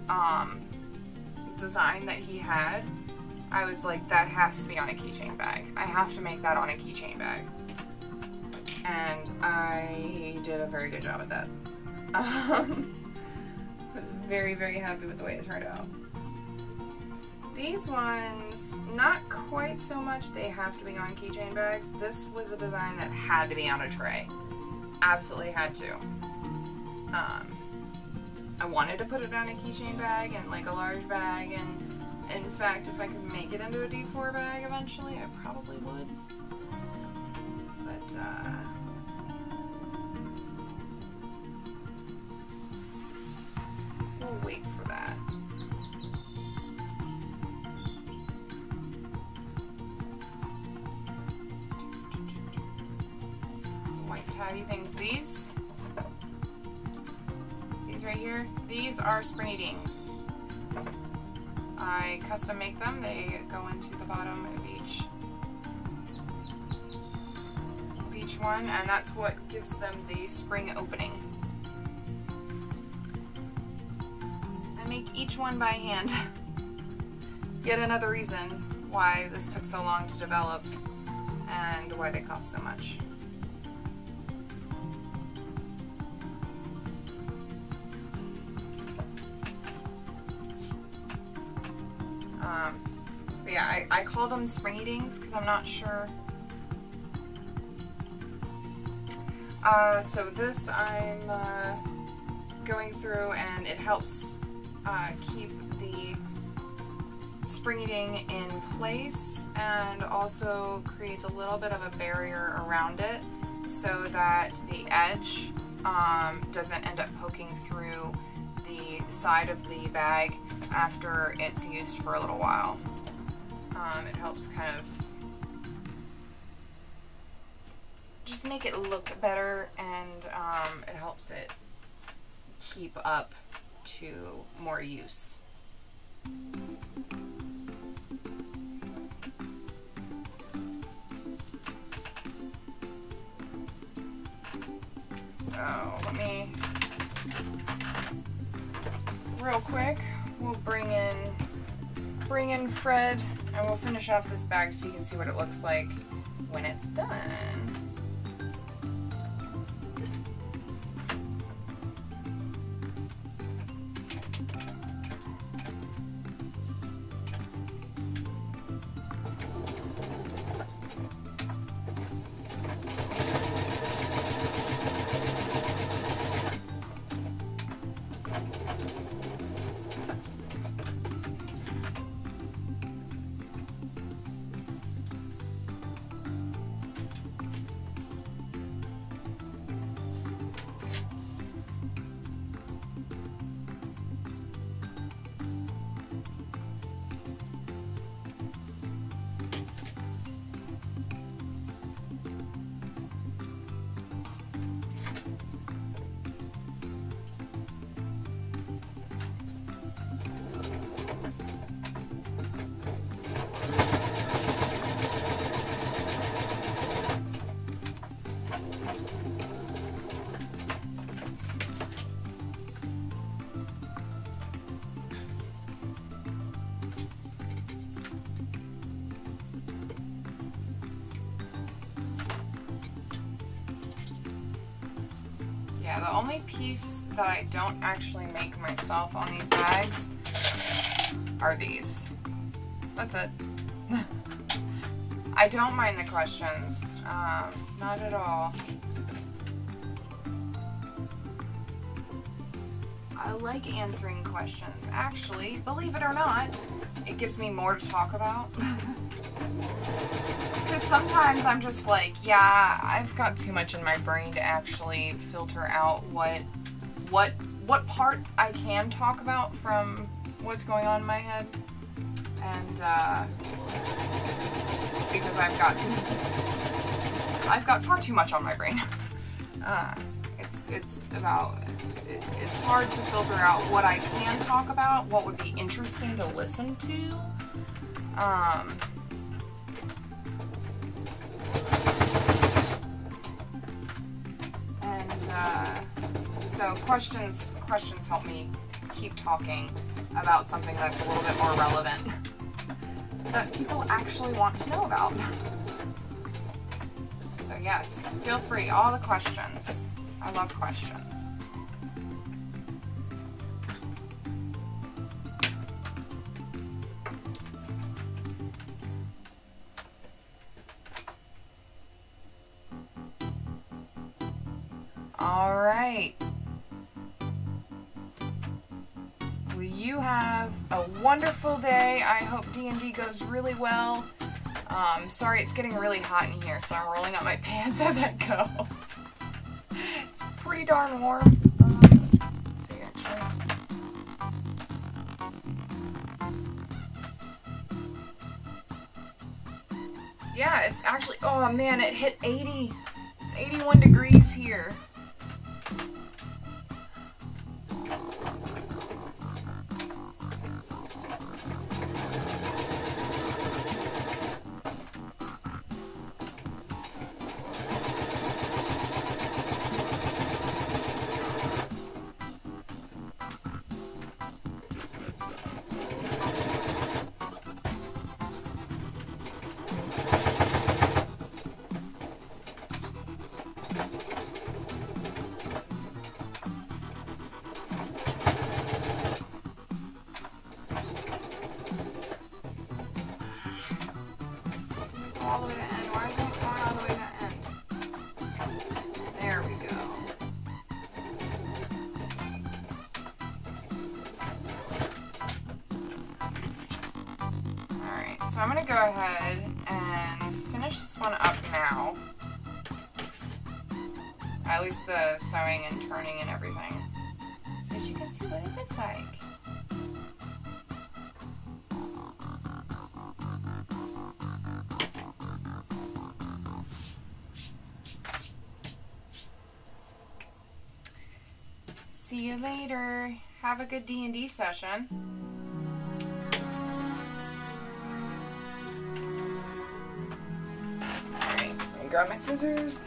um, design that he had, I was like, that has to be on a keychain bag. I have to make that on a keychain bag. And I did a very good job at that. Um, very, very happy with the way it turned out. These ones, not quite so much they have to be on keychain bags. This was a design that had to be on a tray. Absolutely had to. Um, I wanted to put it on a keychain bag and like a large bag and in fact if I could make it into a D4 bag eventually I probably would. But uh, Custom make them. They go into the bottom of each of each one, and that's what gives them the spring opening. I make each one by hand. Yet another reason why this took so long to develop and why they cost so much. Call them springy dings because I'm not sure. Uh, so this I'm uh, going through and it helps uh, keep the springy ding in place and also creates a little bit of a barrier around it so that the edge um, doesn't end up poking through the side of the bag after it's used for a little while. Um, it helps kind of just make it look better and um, it helps it keep up to more use. So let me, real quick, we'll bring in, bring in Fred and we'll finish off this bag so you can see what it looks like when it's done. Don't actually make myself on these bags are these. That's it. I don't mind the questions. Um, not at all. I like answering questions. Actually, believe it or not, it gives me more to talk about. Because sometimes I'm just like, yeah, I've got too much in my brain to actually filter out what, what, what part I can talk about from what's going on in my head. And, uh, because I've got, I've got far too much on my brain. Uh, it's, it's about, it, it's hard to filter out what I can talk about, what would be interesting to listen to. Um, questions questions help me keep talking about something that's a little bit more relevant that people actually want to know about. So yes, feel free, all the questions. I love questions. Really well. Um, sorry it's getting really hot in here, so I'm rolling up my pants as I go. it's pretty darn warm. Um, yeah, it's actually, oh man, it hit 80. Have a good D&D session. Alright, let me grab my scissors.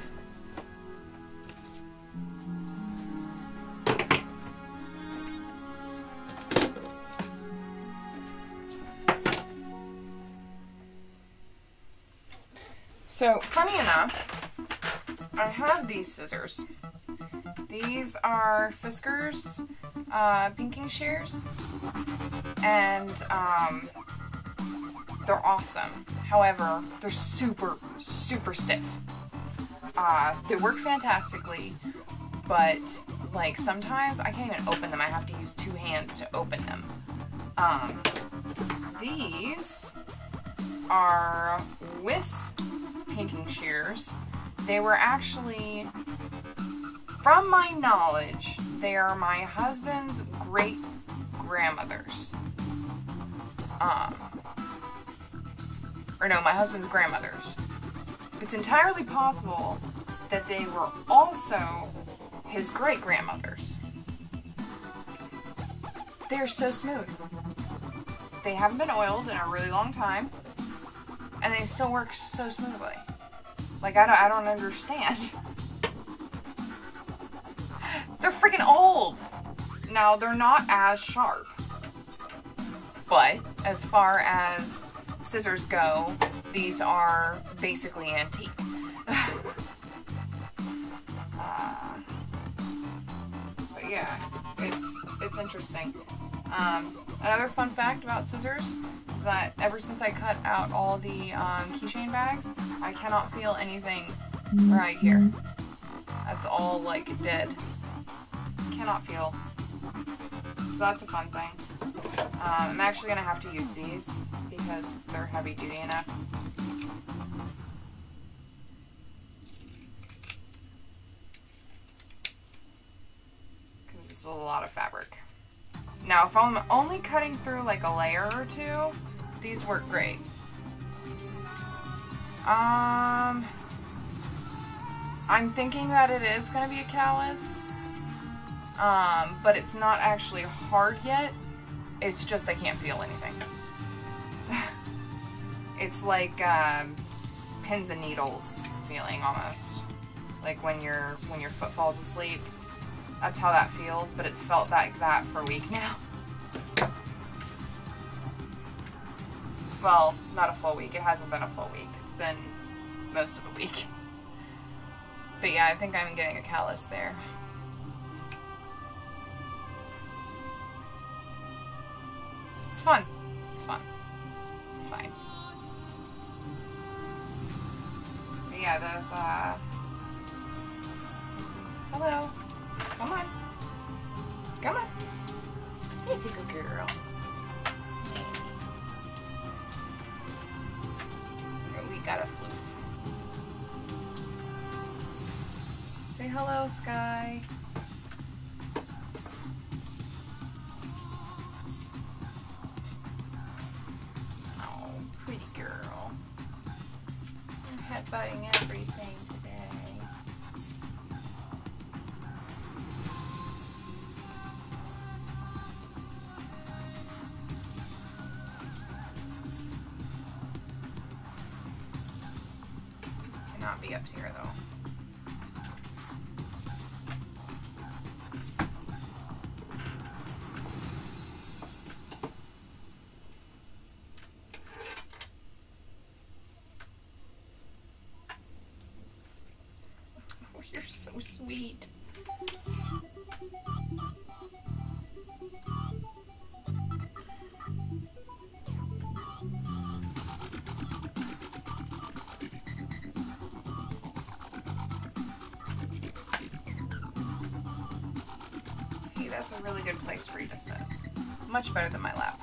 So, funny enough, I have these scissors. These are Fiskars uh, pinking shears, and um, they're awesome. However, they're super, super stiff. Uh, they work fantastically, but like sometimes I can't even open them. I have to use two hands to open them. Um, these are Wiss pinking shears. They were actually from my knowledge, they are my husband's great grandmother's. Um, or no, my husband's grandmother's. It's entirely possible that they were also his great grandmother's. They're so smooth. They haven't been oiled in a really long time, and they still work so smoothly. Like, I don't, I don't understand. They're freaking old. Now, they're not as sharp. But as far as scissors go, these are basically antique. uh, but yeah, it's it's interesting. Um, another fun fact about scissors is that ever since I cut out all the um, keychain bags, I cannot feel anything right here. That's all like dead cannot feel. So that's a fun thing. Um, I'm actually going to have to use these because they're heavy duty enough. Because is a lot of fabric. Now, if I'm only cutting through like a layer or two, these work great. Um, I'm thinking that it is going to be a callus um, but it's not actually hard yet. It's just I can't feel anything. it's like um, pins and needles feeling almost, like when your when your foot falls asleep. That's how that feels, but it's felt like that for a week now. Well, not a full week. It hasn't been a full week. It's been most of a week. But yeah, I think I'm getting a callus there. It's fun. It's fun. It's fine. But yeah, those, uh... Hello. Come on. Come on. A good girl. we got a floof. Say hello, Sky. Buying everything Much better than my lap.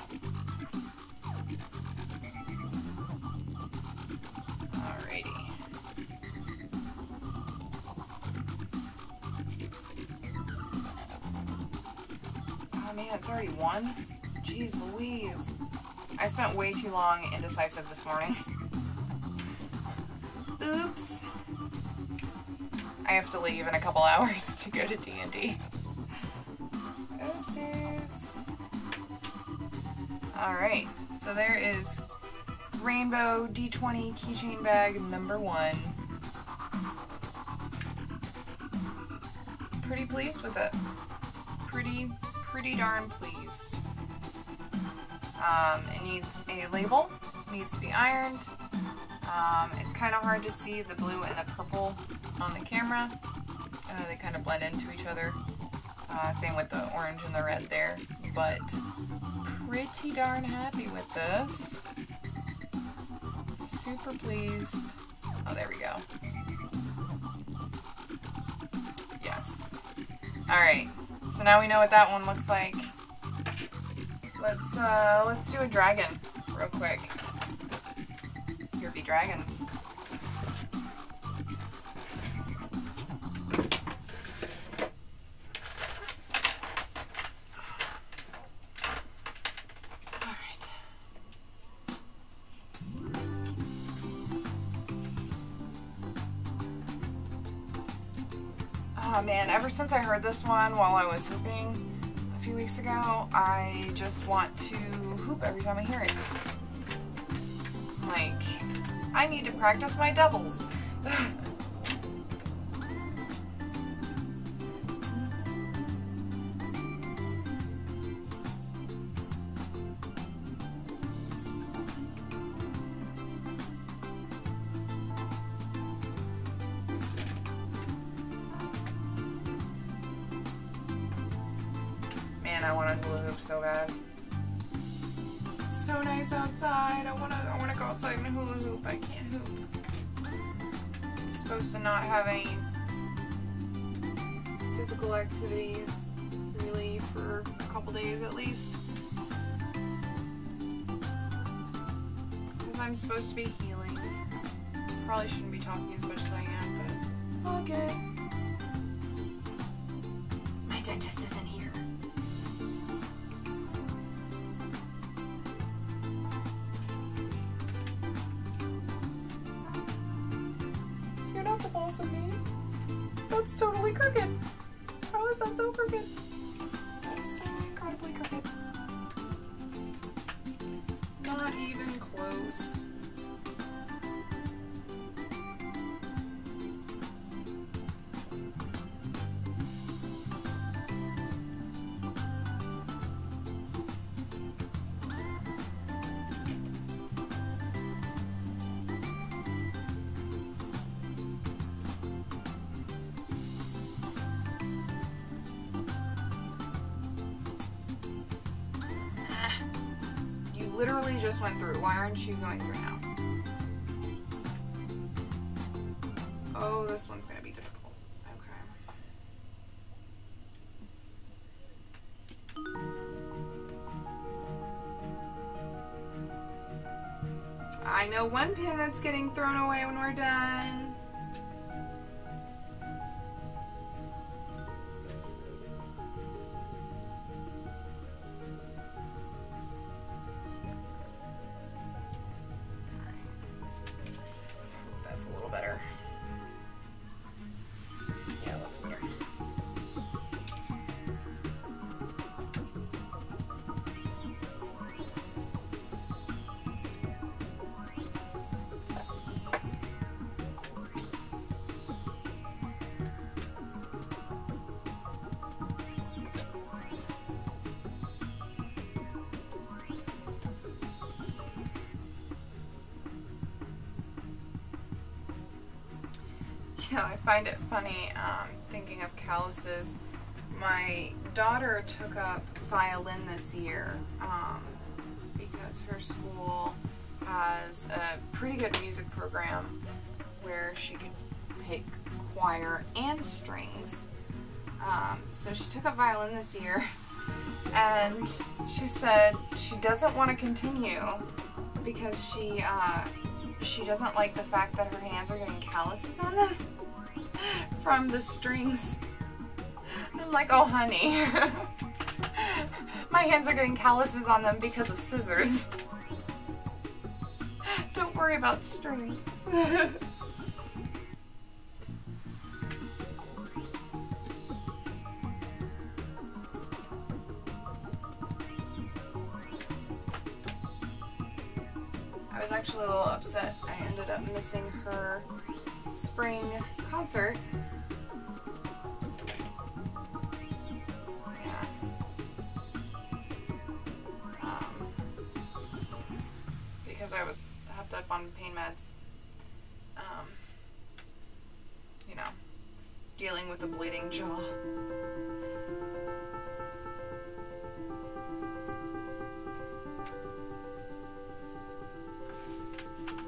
Alrighty. Oh man, it's already one? Jeez Louise. I spent way too long indecisive this morning. Oops. I have to leave in a couple hours to go to D&D. Alright, so there is Rainbow D20 keychain bag number one. Pretty pleased with it. Pretty, pretty darn pleased. Um, it needs a label, needs to be ironed. Um, it's kind of hard to see the blue and the purple on the camera. Uh, they kind of blend into each other. Uh, same with the orange and the red there. But pretty darn happy with this. Super pleased. Oh, there we go. Yes. Alright, so now we know what that one looks like. Let's, uh, let's do a dragon real quick. Here be dragons. Since I heard this one while I was hooping a few weeks ago, I just want to hoop every time I hear it. Like, I need to practice my doubles. find it funny um, thinking of calluses. My daughter took up violin this year um, because her school has a pretty good music program where she can pick choir and strings. Um, so she took up violin this year, and she said she doesn't want to continue because she uh, she doesn't like the fact that her hands are getting calluses on them from the strings. I'm like, oh honey. My hands are getting calluses on them because of scissors. Don't worry about strings. on pain meds. Um, you know, dealing with a bleeding jaw.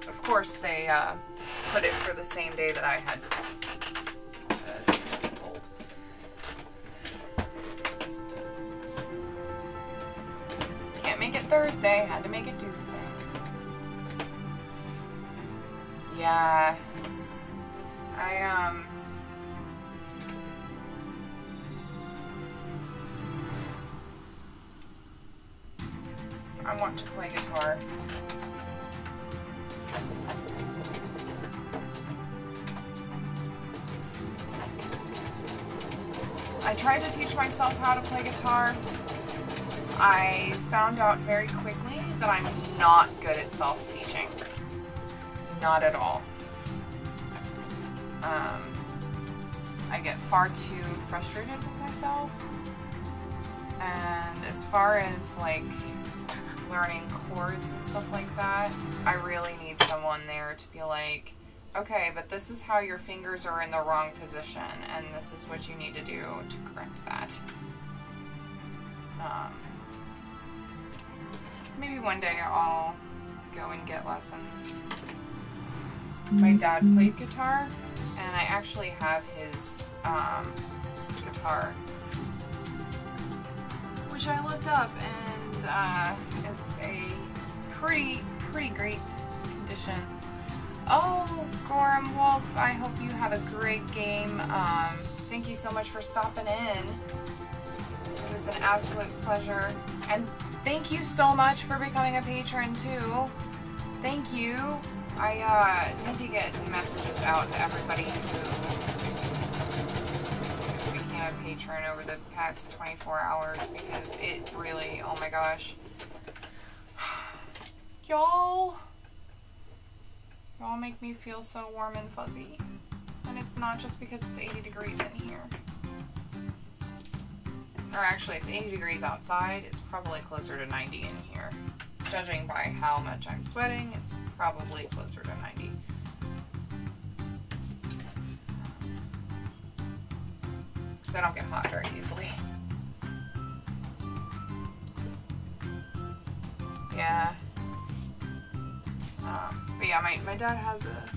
Of course, they uh, put it for the same day that I had. Uh. Can't make it Thursday. Had to make it Tuesday. Yeah. I um. I want to play guitar. I tried to teach myself how to play guitar. I found out very quickly that I'm not good at self-teaching. Not at all. Um, I get far too frustrated with myself. And as far as like learning chords and stuff like that, I really need someone there to be like, okay, but this is how your fingers are in the wrong position, and this is what you need to do to correct that. Um, maybe one day I'll go and get lessons. My dad played guitar, and I actually have his um, guitar, which I looked up, and uh, it's a pretty, pretty great condition. Oh, Gorham Wolf, I hope you have a great game. Um, thank you so much for stopping in. It was an absolute pleasure. And thank you so much for becoming a patron, too. Thank you. I uh, need to get messages out to everybody who became a patron over the past 24 hours because it really, oh my gosh. Y'all. Y'all make me feel so warm and fuzzy. And it's not just because it's 80 degrees in here. Or actually, it's 80 degrees outside. It's probably closer to 90 in here. Judging by how much I'm sweating, it's probably closer to 90. Because I don't get hot very easily. Yeah. Um, but yeah, my, my dad has a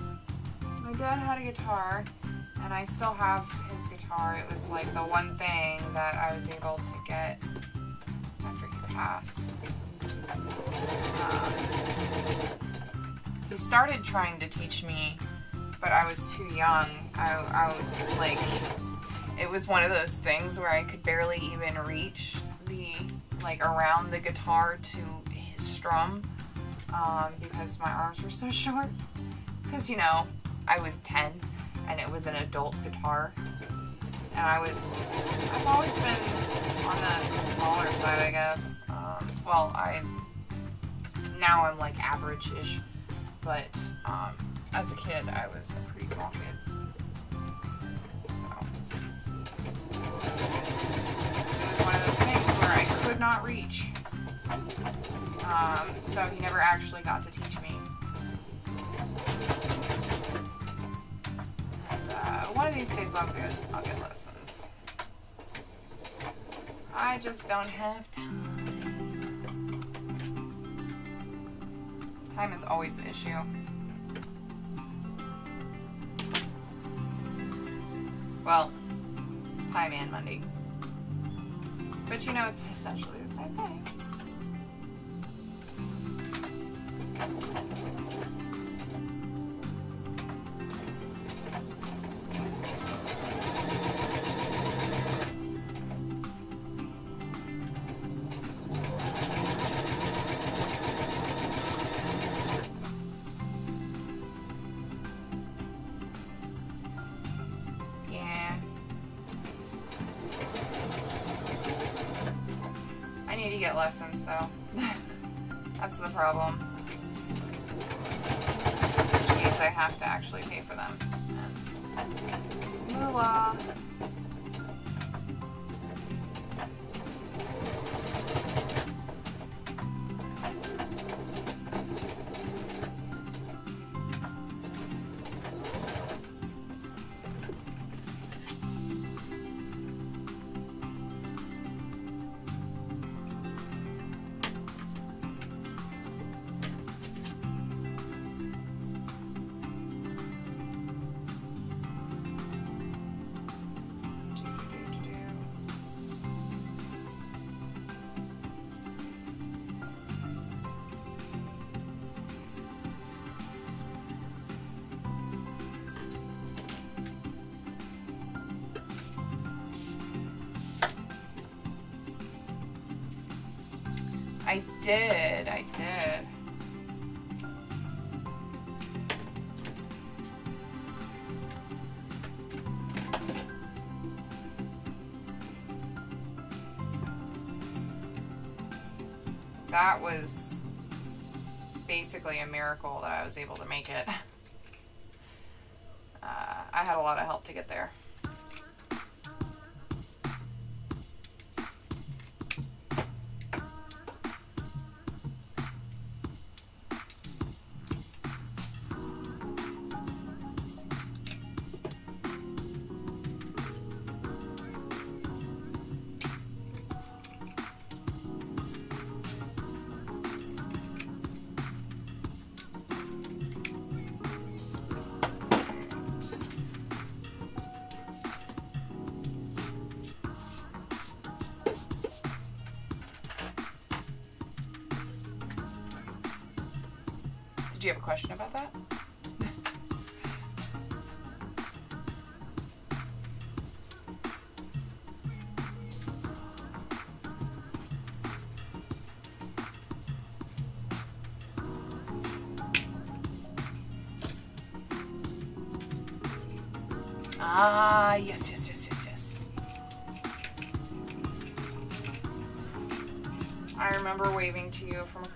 my dad had a guitar and I still have his guitar. It was like the one thing that I was able to get after he passed. Um, he started trying to teach me, but I was too young. I, I like, it was one of those things where I could barely even reach the, like, around the guitar to his strum um, because my arms were so short. Because, you know, I was 10 and it was an adult guitar. And I was, I've always been on the smaller side, I guess. Um, well, I, now I'm like average-ish, but um, as a kid, I was a pretty small kid. So, it was one of those things where I could not reach. Um, so he never actually got to teach me. And, uh, one of these days I'll get, I'll get lessons. I just don't have time. Time is always the issue. Well, time and money. But you know, it's essentially the same thing. Did, I did. That was basically a miracle that I was able to make it.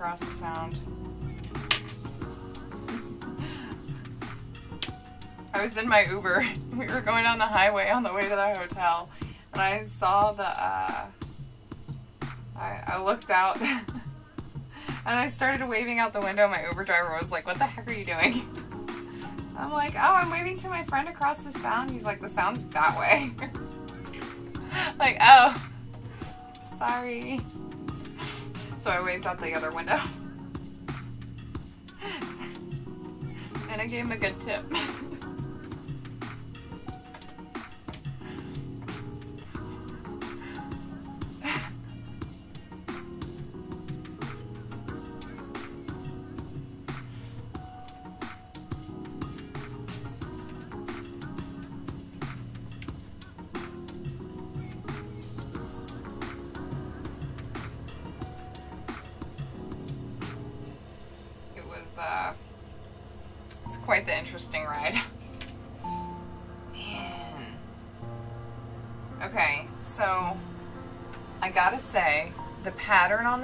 across the sound. I was in my Uber. We were going down the highway on the way to the hotel, and I saw the. Uh, I, I looked out, and I started waving out the window. My Uber driver was like, "What the heck are you doing?" I'm like, "Oh, I'm waving to my friend across the sound." He's like, "The sound's that way." like, oh, sorry. So I waved out the other window. and I gave him a good tip.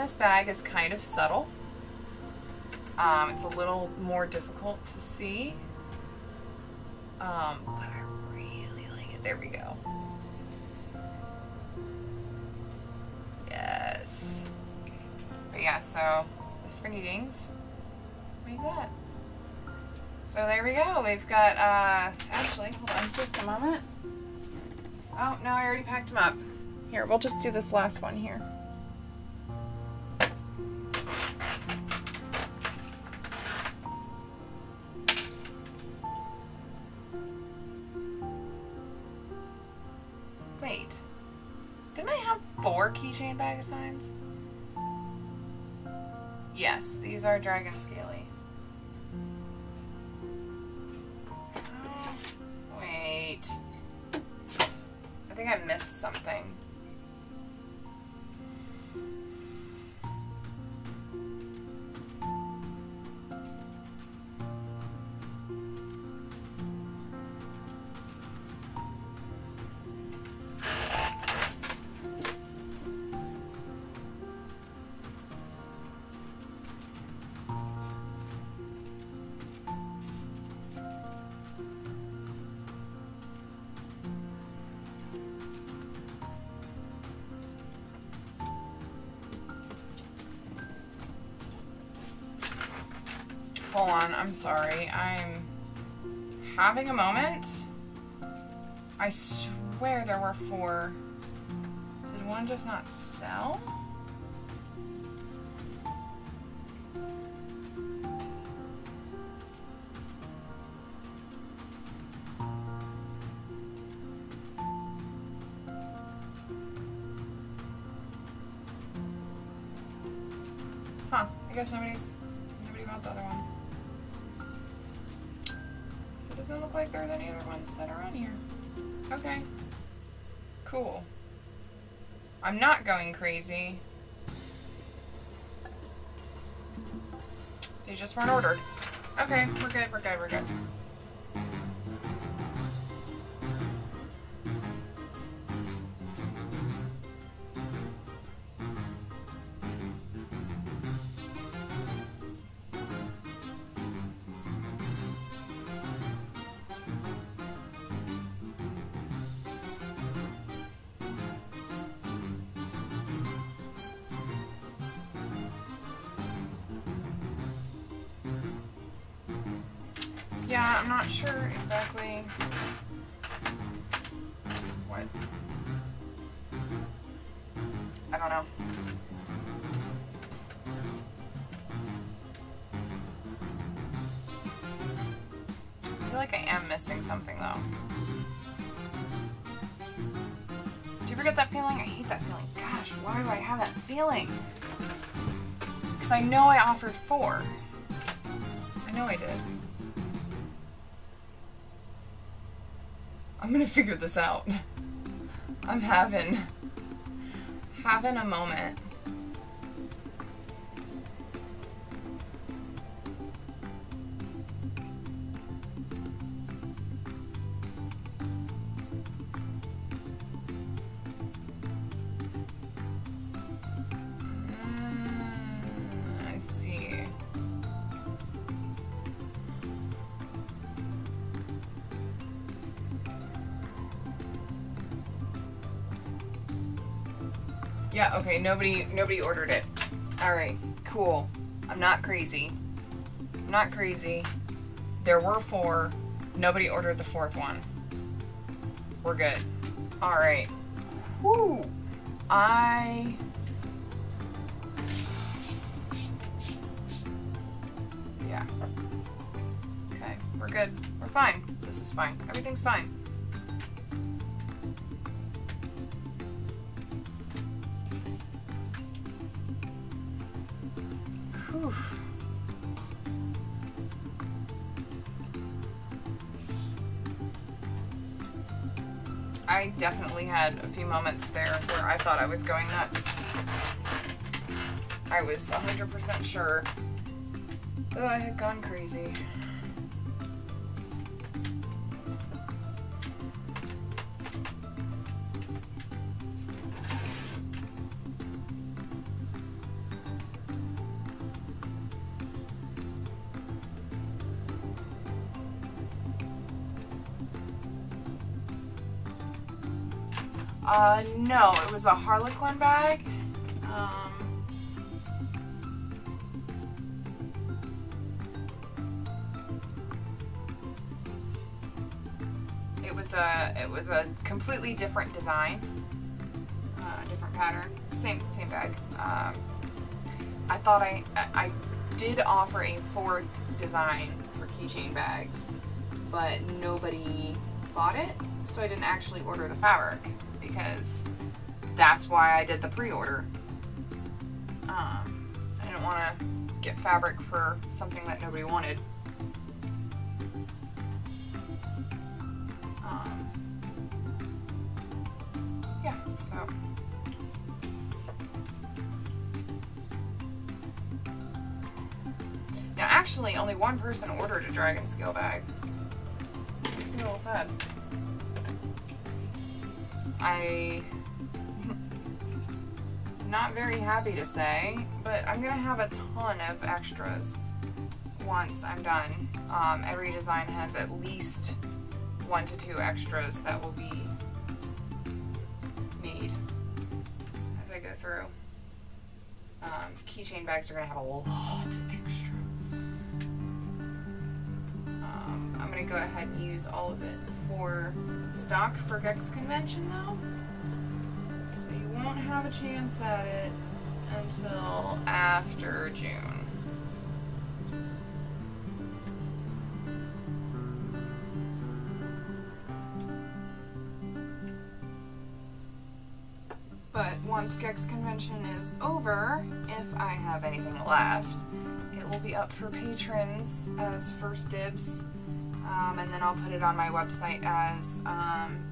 this bag is kind of subtle. Um, it's a little more difficult to see. Um, but I really like it. There we go. Yes. But yeah, so the springy dings like that. So there we go. We've got, uh, actually, hold on just a moment. Oh, no, I already packed them up. Here, we'll just do this last one here. Sorry. I'm having a moment. I swear there were four. Did one just not sell? Huh, I guess nobody's I'm not going crazy. They just weren't ordered. Okay, we're good, we're good, we're good. This out. I'm having having a moment. Nobody nobody ordered it. Alright, cool. I'm not crazy. I'm not crazy. There were four. Nobody ordered the fourth one. We're good. Alright. Whoo! I Yeah. Okay, we're good. We're fine. This is fine. Everything's fine. Moments there where I thought I was going nuts. I was 100% sure that I had gone crazy. Design, uh, different pattern, same same bag. Um, I thought I I did offer a fourth design for keychain bags, but nobody bought it, so I didn't actually order the fabric because that's why I did the pre-order. Um, I didn't want to get fabric for something that nobody wanted. Very happy to say, but I'm gonna have a ton of extras once I'm done. Um, every design has at least one to two extras that will be made as I go through. Um, keychain bags are gonna have a lot extra. I'm gonna go ahead and use all of it for stock for Gex Convention though. So you won't have a chance at it until after June. But once Gex Convention is over, if I have anything left, it will be up for patrons as first dibs. Um, and then I'll put it on my website as um,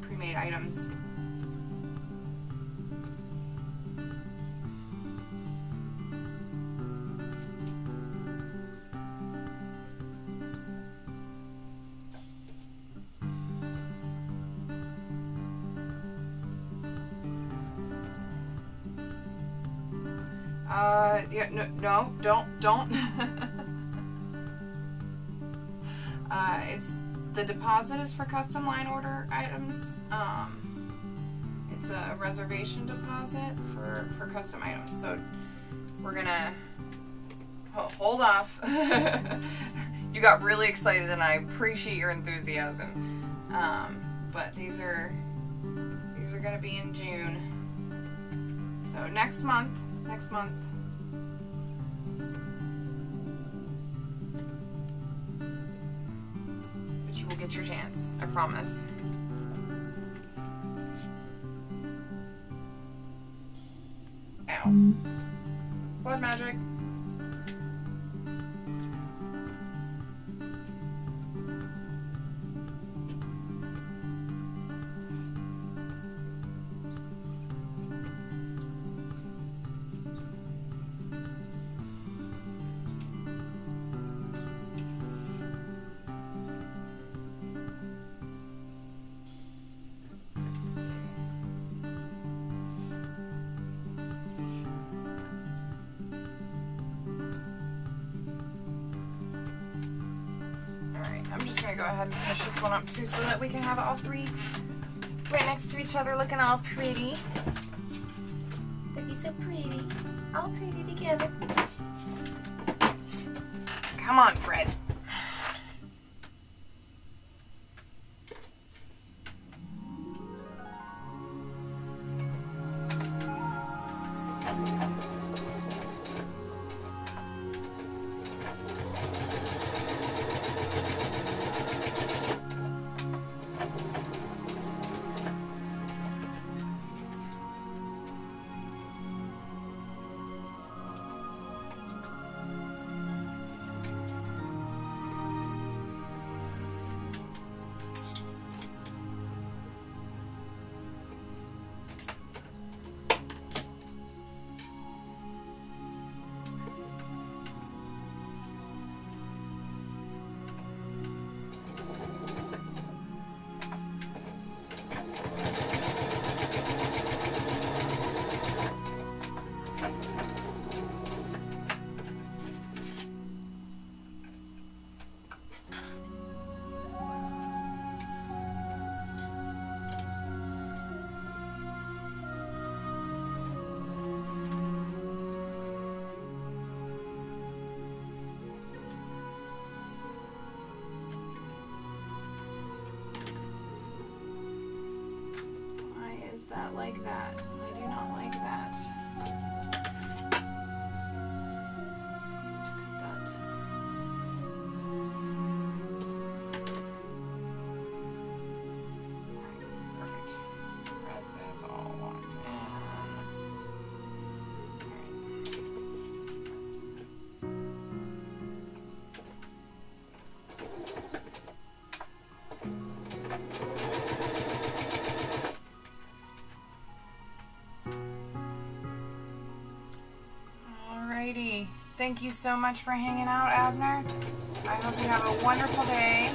pre-made items. No, don't, don't. uh, it's, the deposit is for custom line order items. Um, it's a reservation deposit for, for custom items. So we're gonna, ho- hold off. you got really excited and I appreciate your enthusiasm. Um, but these are, these are gonna be in June. So next month, next month. Get your chance, I promise. Ow. Blood magic. Looking that like that? Thank you so much for hanging out, Abner. I hope you have a wonderful day.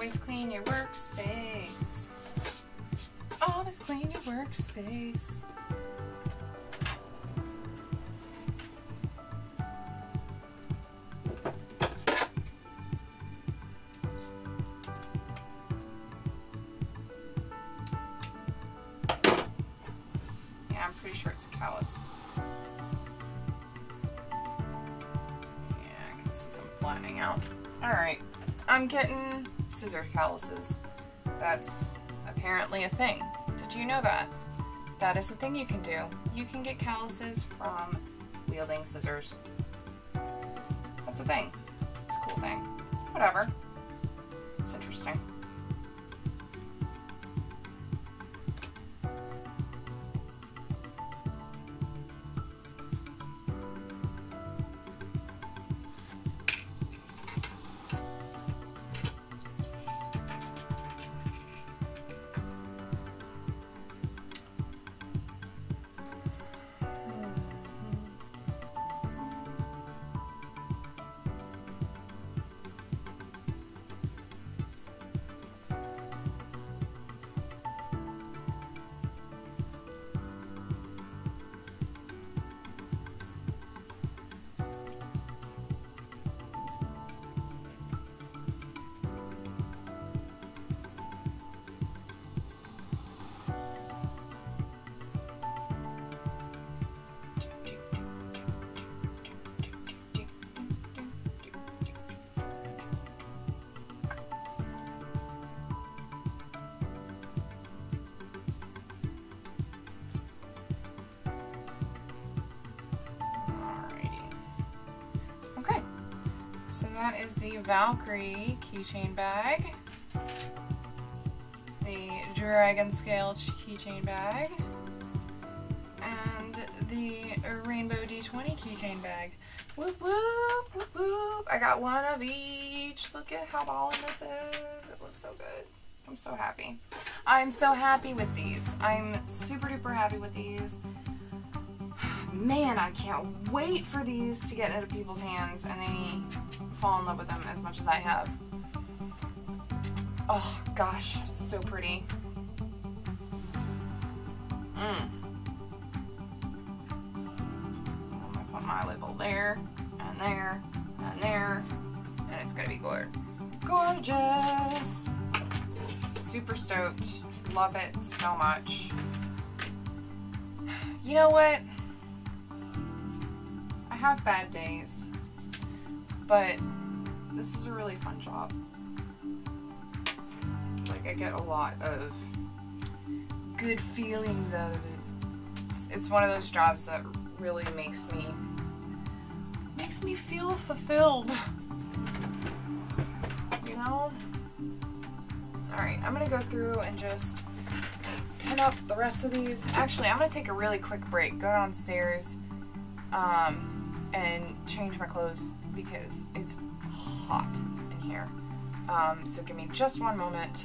Always clean your workspace. Always clean your workspace. That's apparently a thing. Did you know that? That is a thing you can do. You can get calluses from wielding scissors. Valkyrie keychain bag. The Dragon Scale keychain bag. And the Rainbow D20 keychain bag. Whoop whoop whoop whoop. I got one of each. Look at how ballin' this is. It looks so good. I'm so happy. I'm so happy with these. I'm super duper happy with these man, I can't wait for these to get into people's hands and they fall in love with them as much as I have. Oh gosh, so pretty. Mm. I'm gonna put my label there, and there, and there, and it's gonna be good. Gorgeous! Super stoked. Love it so much. You know what? I have bad days, but get a lot of good feelings out of it. It's, it's one of those jobs that really makes me makes me feel fulfilled. You know? Alright, I'm gonna go through and just pin up the rest of these. Actually, I'm gonna take a really quick break, go downstairs, um, and change my clothes because it's hot in here. Um, so give me just one moment.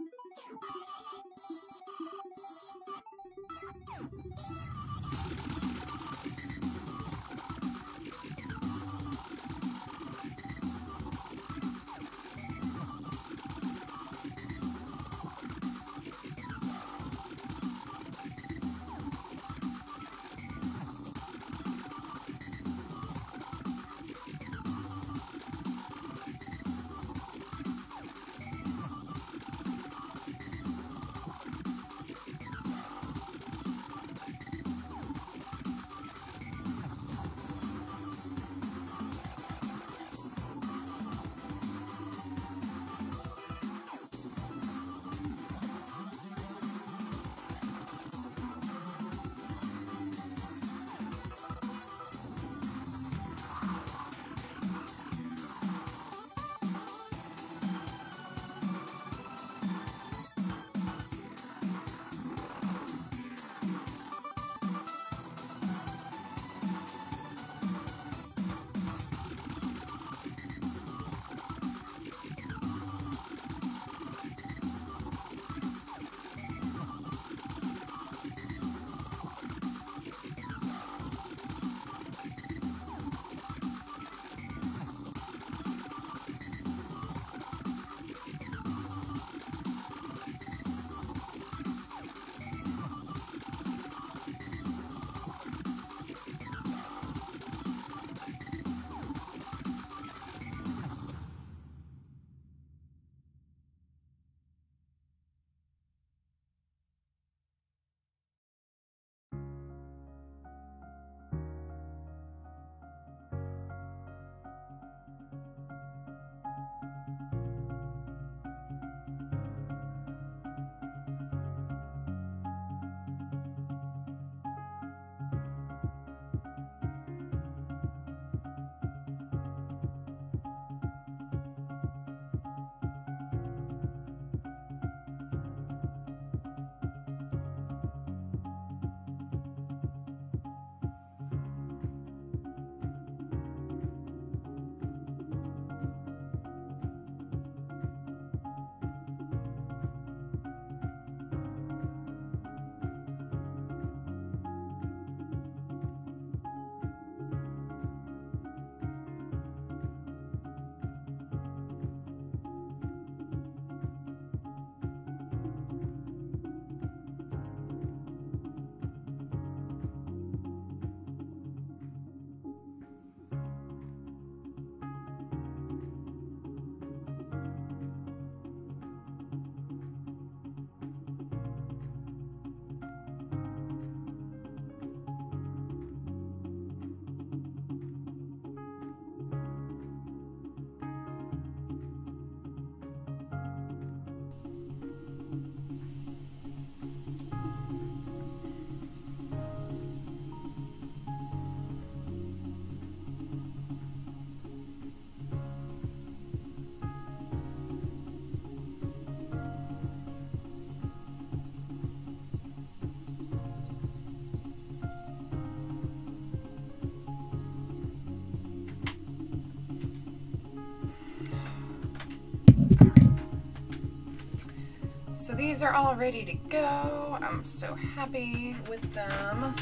these are all ready to go. I'm so happy with them.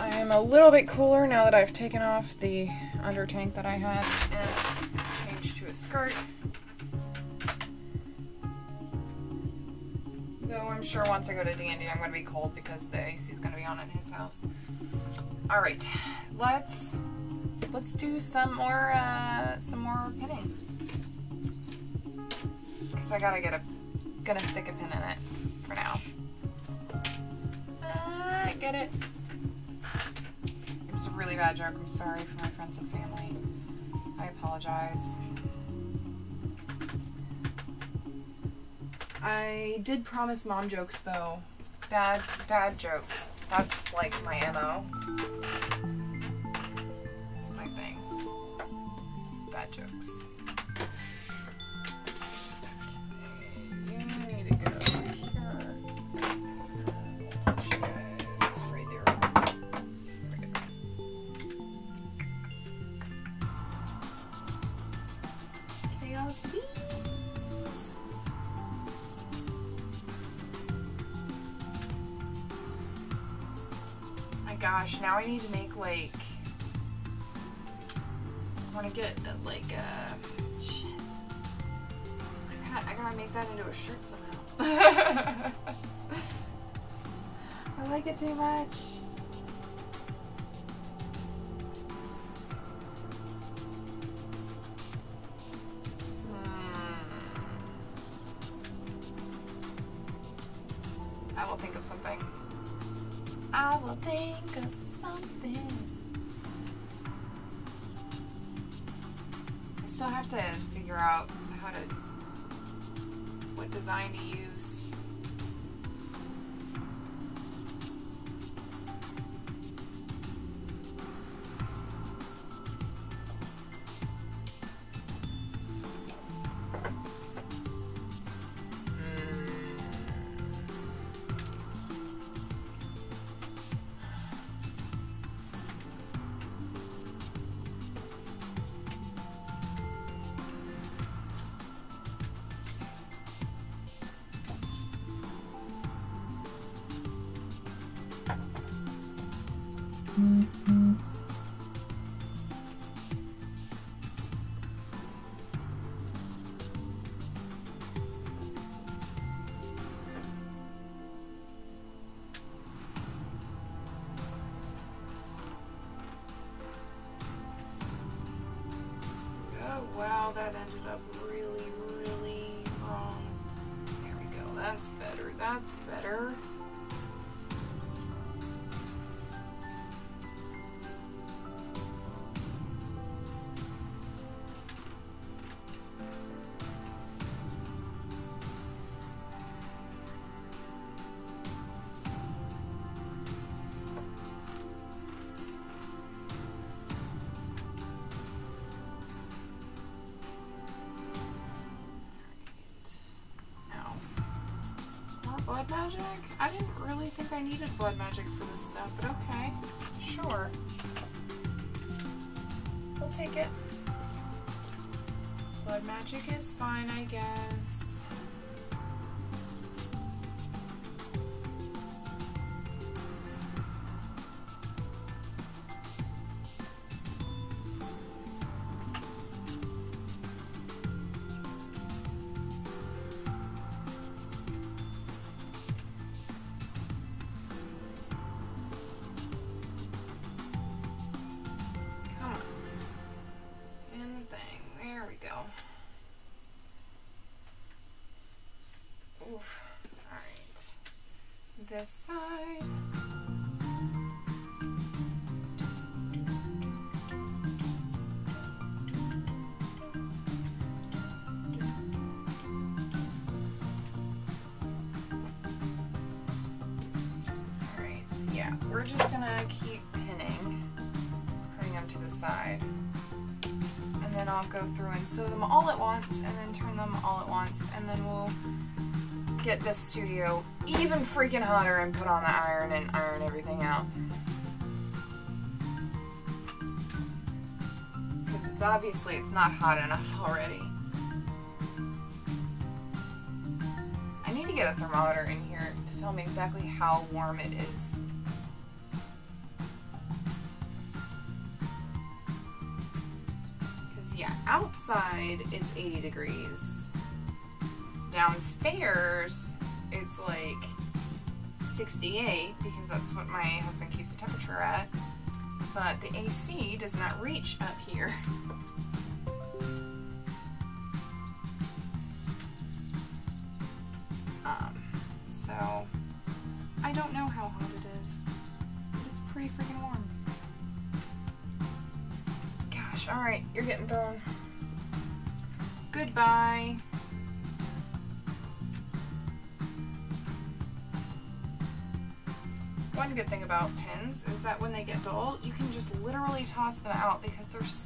I am a little bit cooler now that I've taken off the under tank that I had and changed to a skirt. Though I'm sure once I go to Dandy I'm going to be cold because the AC is going to be on in his house. All right, let's let's do some more uh, some more pinning because I gotta get a gonna stick a pin joke. I'm sorry for my friends and family. I apologize. I did promise mom jokes though. Bad, bad jokes. That's like my MO. Blood magic? I didn't really think I needed blood magic for this stuff, but okay. Sure. We'll take it. Blood magic is fine, I guess. This studio even freaking hotter and put on the iron and iron everything out. Because it's obviously it's not hot enough already. I need to get a thermometer in here to tell me exactly how warm it is. Because, yeah, outside it's 80 degrees. Downstairs 68 because that's what my husband keeps the temperature at. But the AC does not reach up here.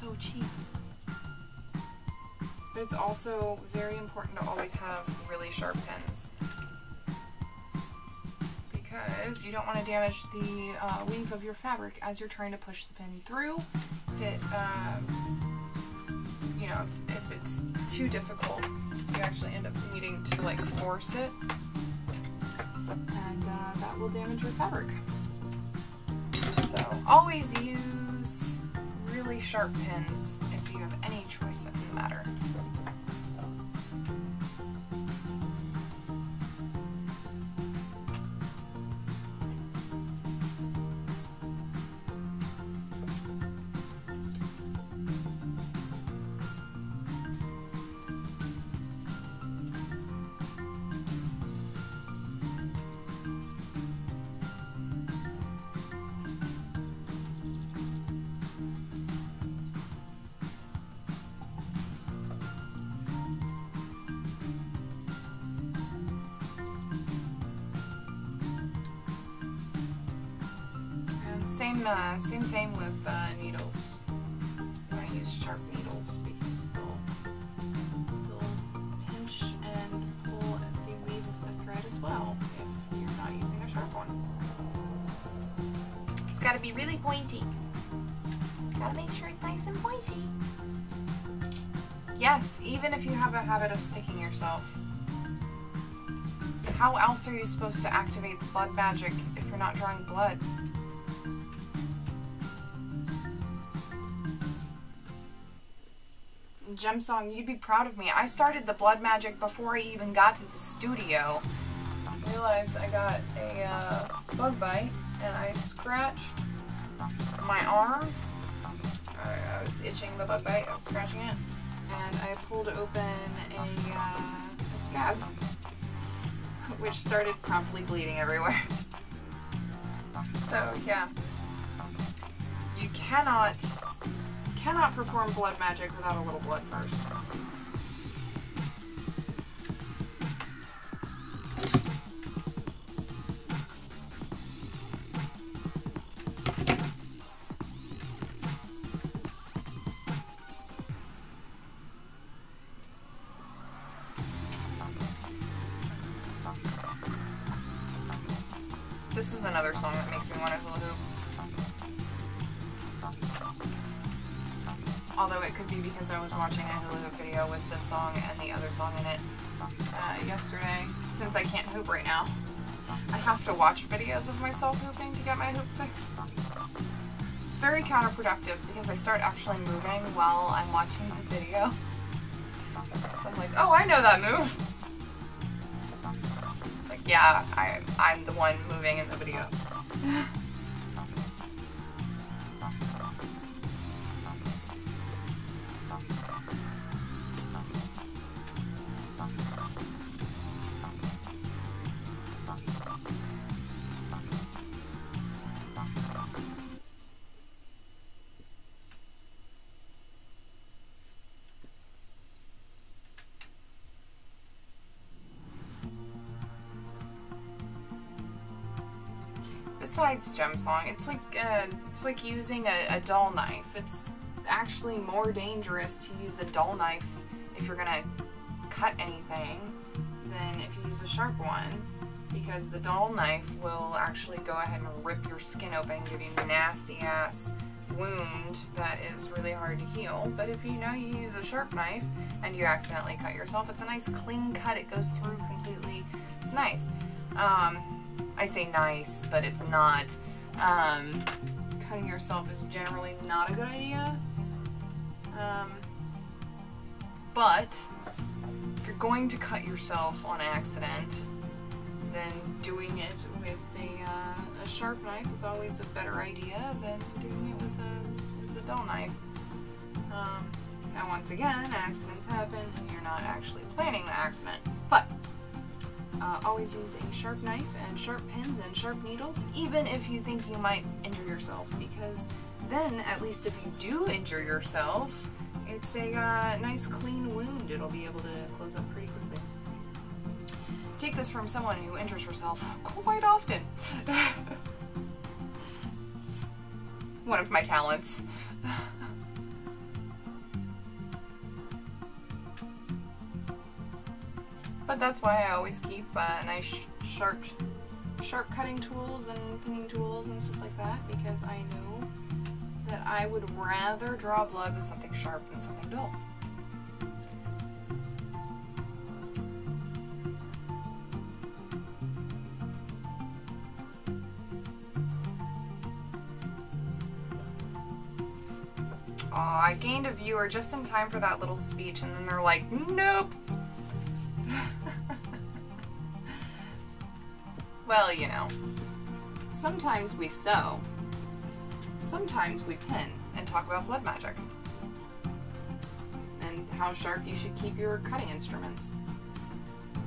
So cheap. But it's also very important to always have really sharp pins because you don't want to damage the uh, weave of your fabric as you're trying to push the pin through. If it, um, you know, if, if it's too difficult, you actually end up needing to like force it, and uh, that will damage your fabric. So Always use really sharp pins if you have any choice in the matter. And pointy. Yes, even if you have a habit of sticking yourself. How else are you supposed to activate the blood magic if you're not drawing blood? Gem Song, you'd be proud of me. I started the blood magic before I even got to the studio. I realized I got a uh, bug bite and I scratched my arm. Was itching the bug bite, I was scratching it, and I pulled open a, uh, a scab, which started promptly bleeding everywhere. so, yeah. You cannot cannot perform blood magic without a little blood first. Actually moving while I'm watching the video. So I'm like, oh, I know that move. like, yeah, I, I'm the one moving in the video. Like using a, a dull knife. It's actually more dangerous to use a dull knife if you're gonna cut anything than if you use a sharp one because the dull knife will actually go ahead and rip your skin open give you a nasty ass wound that is really hard to heal. But if you know you use a sharp knife and you accidentally cut yourself, it's a nice clean cut. It goes through completely. It's nice. Um, I say nice, but it's not. Um, cutting yourself is generally not a good idea. Um, but if you're going to cut yourself on accident, then doing it with a, uh, a sharp knife is always a better idea than doing it with a, with a dull knife. Um, now once again, accidents happen and you're not actually planning the accident. But uh, always use a sharp knife and sharp pins and sharp needles, even if you think you might injure yourself, because then, at least if you do injure yourself, it's a uh, nice clean wound. It'll be able to close up pretty quickly. Take this from someone who injures herself quite often. one of my talents. But that's why I always keep uh, nice sharp, sharp cutting tools and pinning tools and stuff like that because I know that I would rather draw blood with something sharp than something dull. Aw, I gained a viewer just in time for that little speech, and then they're like, nope. Well, you know. Sometimes we sew. Sometimes we pin and talk about blood magic. And how sharp you should keep your cutting instruments.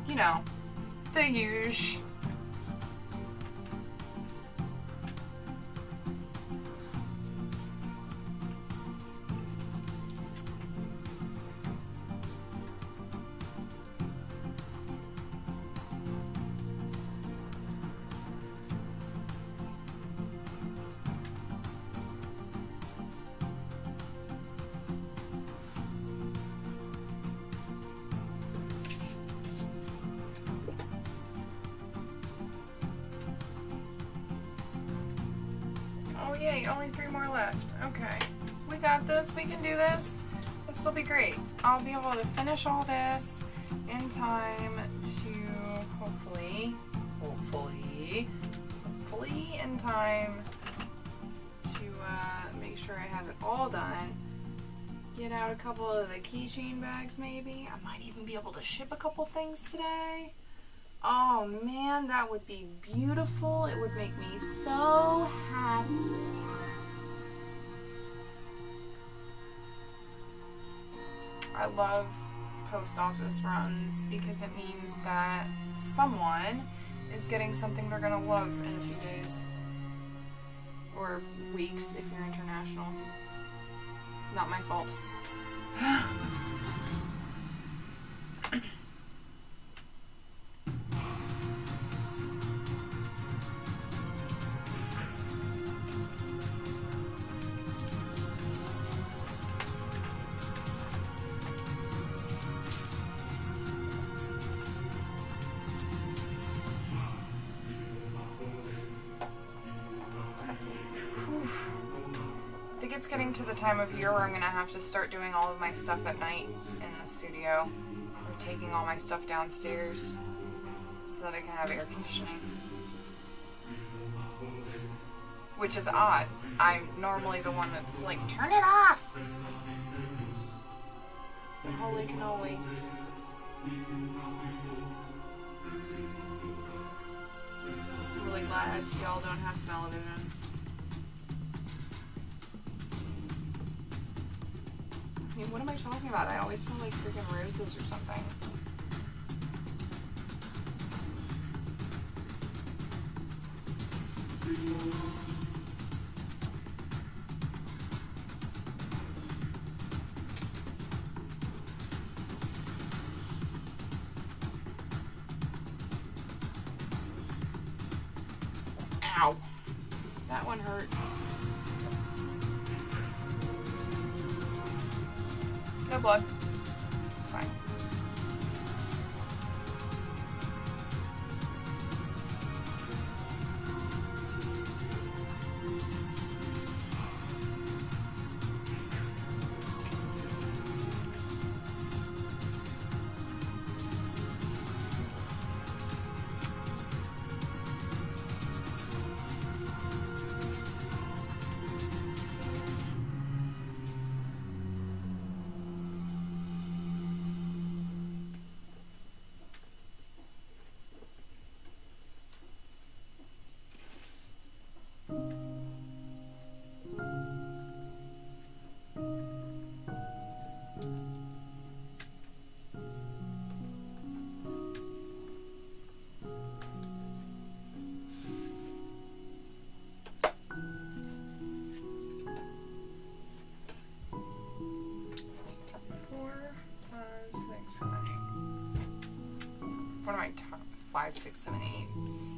You know, the huge. Only three more left. Okay. We got this, we can do this. This will be great. I'll be able to finish all this in time to hopefully, hopefully, hopefully in time to uh, make sure I have it all done. Get out a couple of the keychain bags maybe. I might even be able to ship a couple things today. Oh man, that would be beautiful. It would make me so happy. I love post office runs because it means that someone is getting something they're gonna love in a few days. Or weeks if you're international. Not my fault. time of year where I'm gonna have to start doing all of my stuff at night in the studio. Or taking all my stuff downstairs so that I can have air conditioning. Which is odd. I'm normally the one that's like, turn it off! Holy cannoli. I'm really glad y'all don't have smell-o-vision. I what am I talking about? I always smell like freaking roses or something. Ow. That one hurt. No blood.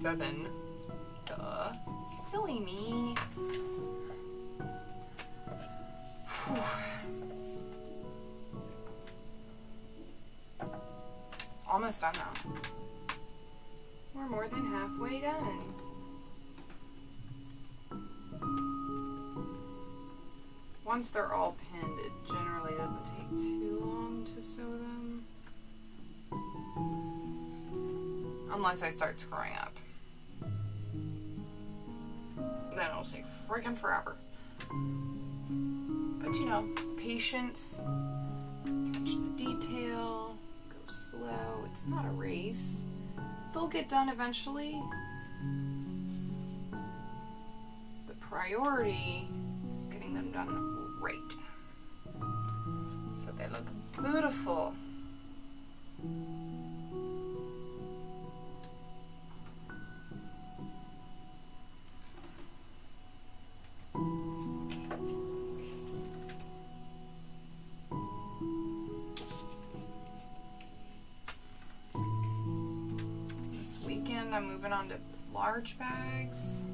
Seven. Duh. Silly me. Whew. Almost done now. We're more than halfway done. Once they're all pinned, it generally doesn't take too long to sew them. Unless I start screwing up. It'll take freaking forever. But you know, patience, attention to detail, go slow. It's not a race. They'll get done eventually. The priority is getting them done large bags.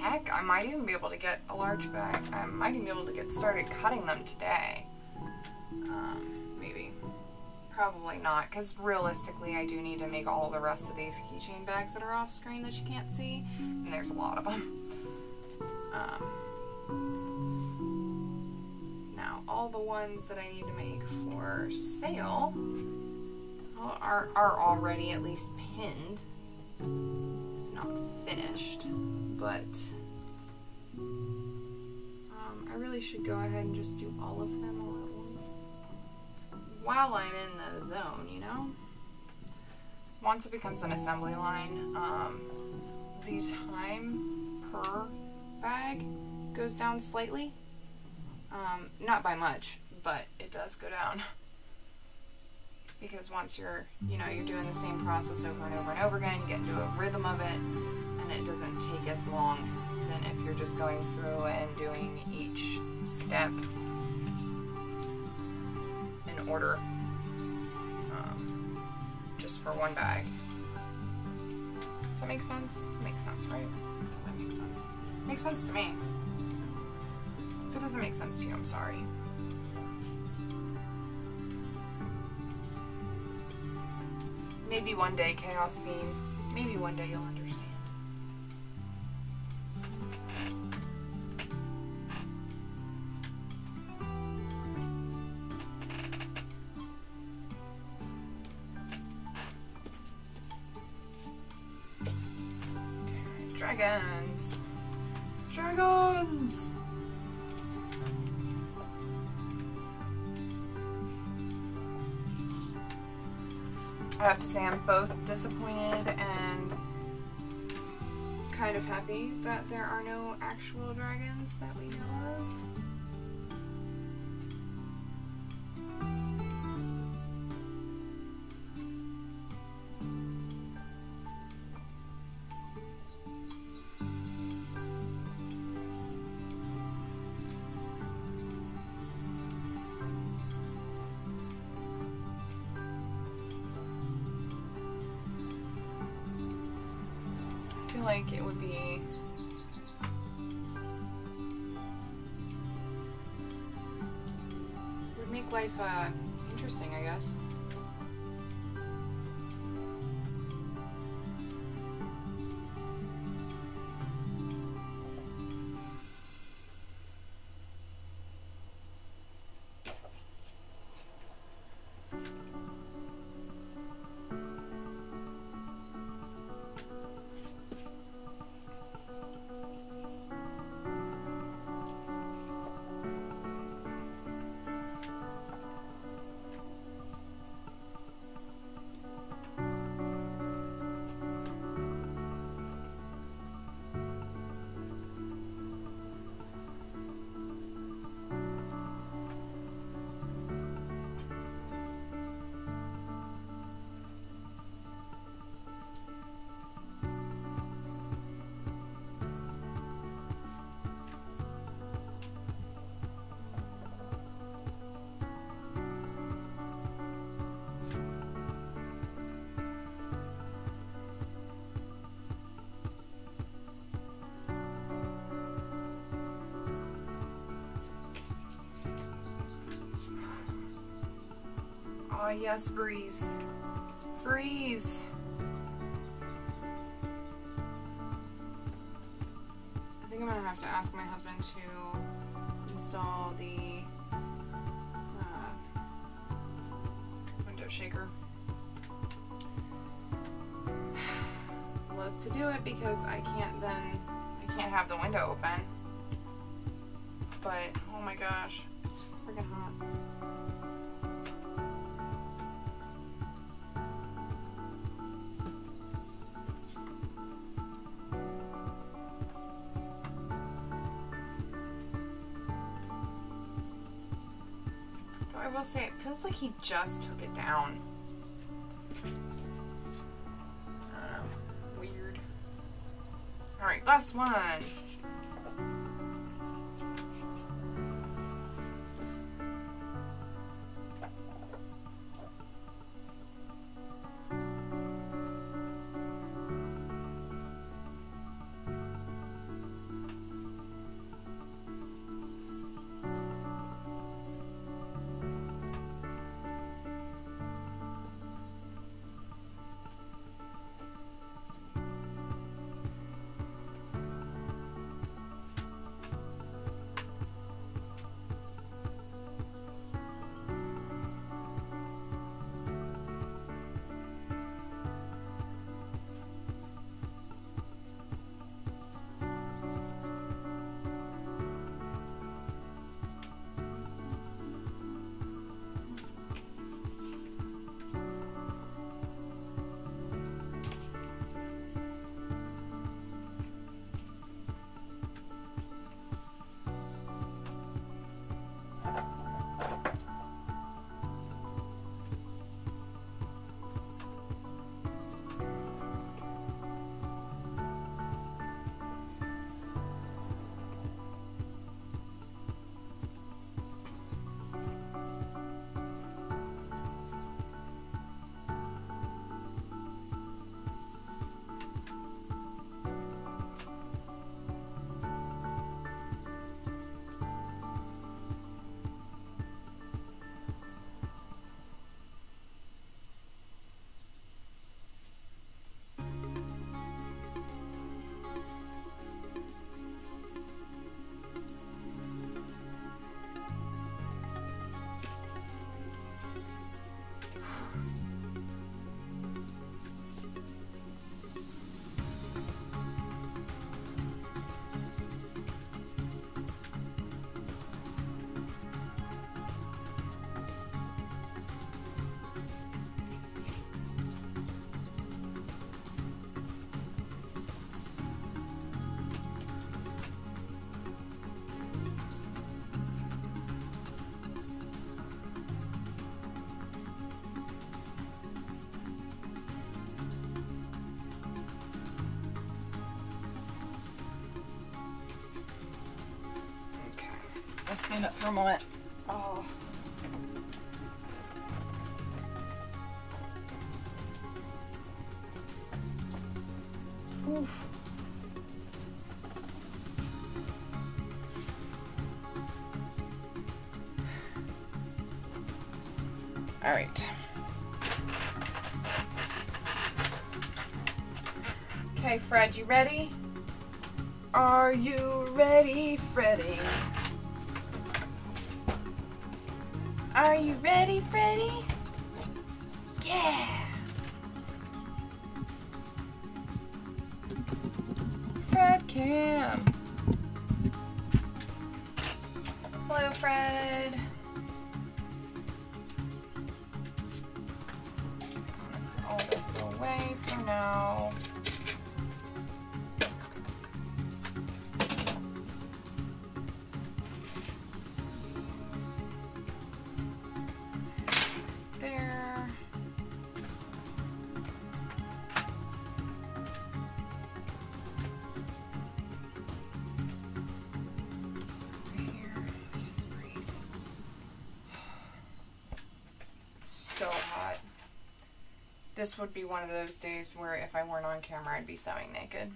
Heck, I might even be able to get a large bag. I might even be able to get started cutting them today. Um, maybe. Probably not, because realistically, I do need to make all the rest of these keychain bags that are off screen that you can't see, and there's a lot of them. Um, now, all the ones that I need to make for sale are, are already at least pinned, finished, but um, I really should go ahead and just do all of them all at once while I'm in the zone, you know? Once it becomes an assembly line, um, the time per bag goes down slightly. Um, not by much, but it does go down. Because once you're, you know, you're doing the same process over and over and over again, you get into a rhythm of it, and it doesn't take as long than if you're just going through and doing each step in order, um, just for one bag. Does that make sense? makes sense, right? That makes sense. Makes sense to me. If it doesn't make sense to you, I'm sorry. Maybe one day, Chaos Bean. Maybe one day you'll understand. Dragons that we know of. I feel like it would be Oh yes, Breeze. Breeze. I think I'm gonna have to ask my husband to install the uh, window shaker. Love to do it because I can't then I can't have the window open. but oh my gosh, just took it down. Let's stand up for a moment. Oh. Oof. All right. Okay, Fred, you ready? Are you ready, Freddy? Are you ready, Freddy? Would be one of those days where if I weren't on camera, I'd be sewing naked.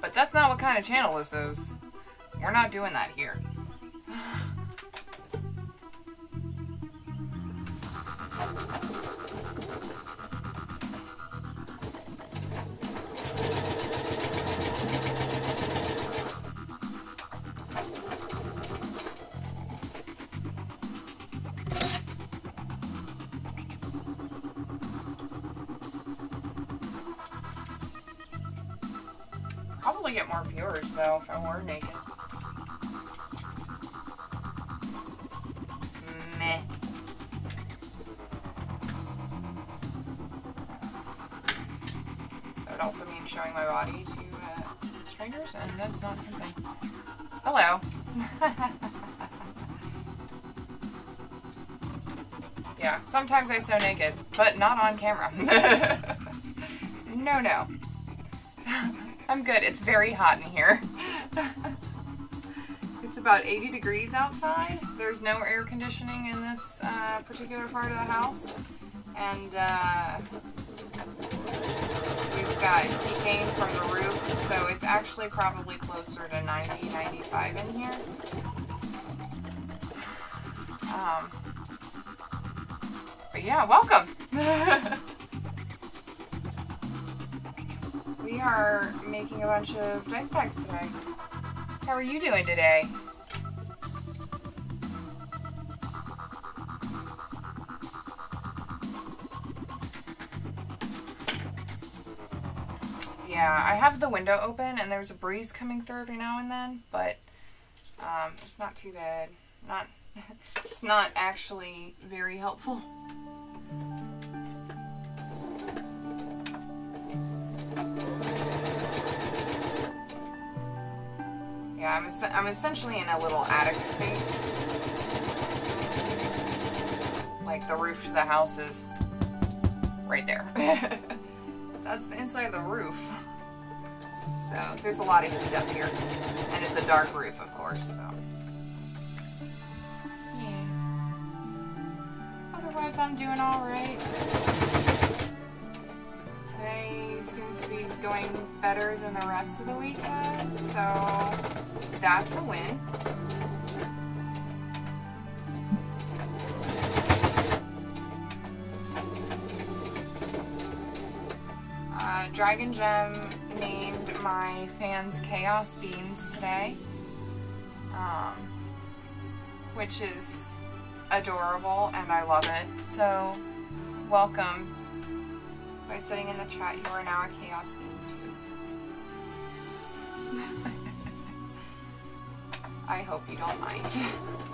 But that's not what kind of channel this is. We're not doing that here. Sometimes I sew naked, but not on camera. no, no. I'm good. It's very hot in here. it's about 80 degrees outside. There's no air conditioning in this uh, particular part of the house. And uh, we've got gain from the roof, so it's actually probably yeah, welcome. we are making a bunch of dice bags today. How are you doing today? Yeah, I have the window open and there's a breeze coming through every now and then, but um, it's not too bad. Not, it's not actually very helpful. I'm, essentially in a little attic space. Like the roof to the house is right there. That's the inside of the roof. So there's a lot of heat up here. And it's a dark roof, of course, so. Yeah. Otherwise, I'm doing alright. Today seems to be going better than the rest of the week has, so that's a win. Uh, Dragon Gem named my fans Chaos Beans today, um, which is adorable and I love it. So, welcome. By sitting in the chat, you are now a Chaos Bean too. I hope you don't mind.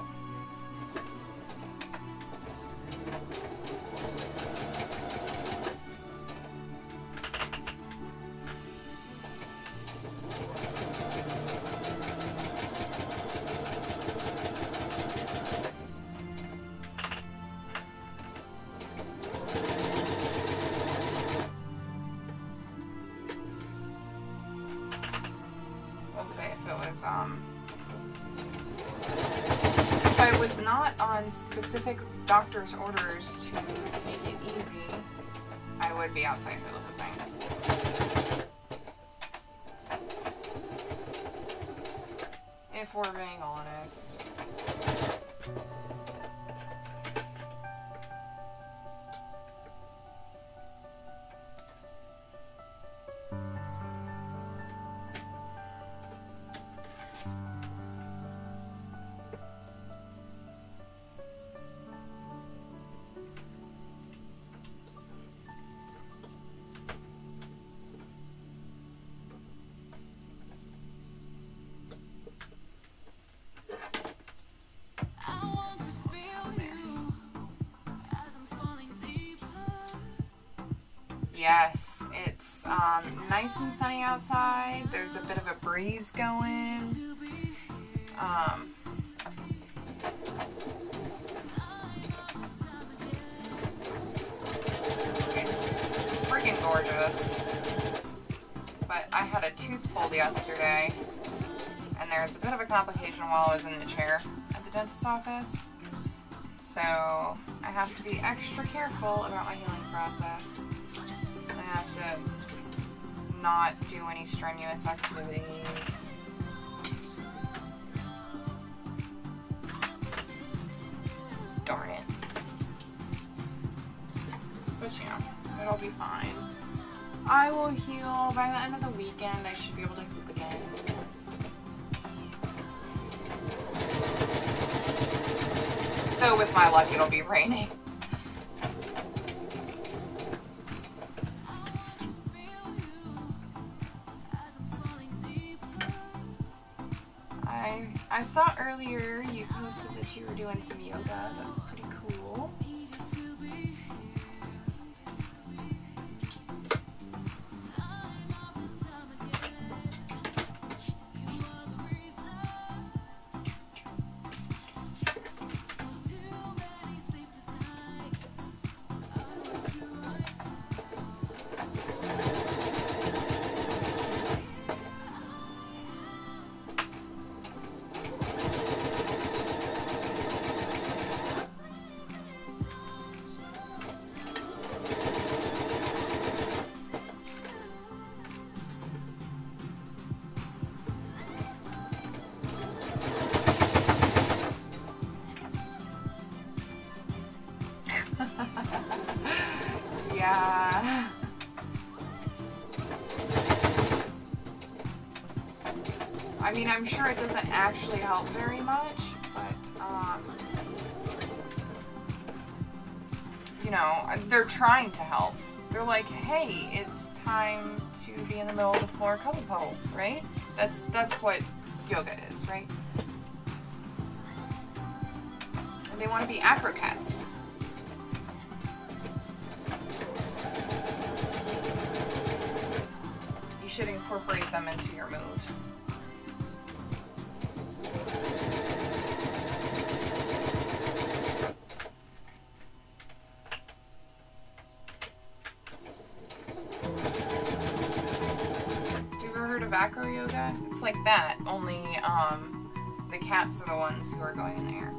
Yes, it's um, nice and sunny outside. There's a bit of a breeze going. Um, it's freaking gorgeous. But I had a tooth pulled yesterday, and there's a bit of a complication while I was in the chair at the dentist's office. So I have to be extra careful about my healing process. Not do any strenuous activities. Darn it. But you know, it'll be fine. I will heal by the end of the weekend. I should be able to hoop again. Though with my luck, it'll be raining. Sure it doesn't actually help very much, but, um, you know, they're trying to help. They're like, hey, it's time to be in the middle of the floor couple puddle, right? That's that's what yoga is, right? And they want to be acrocats. You should incorporate them into your moves. Um, the cats are the ones who are going in the air.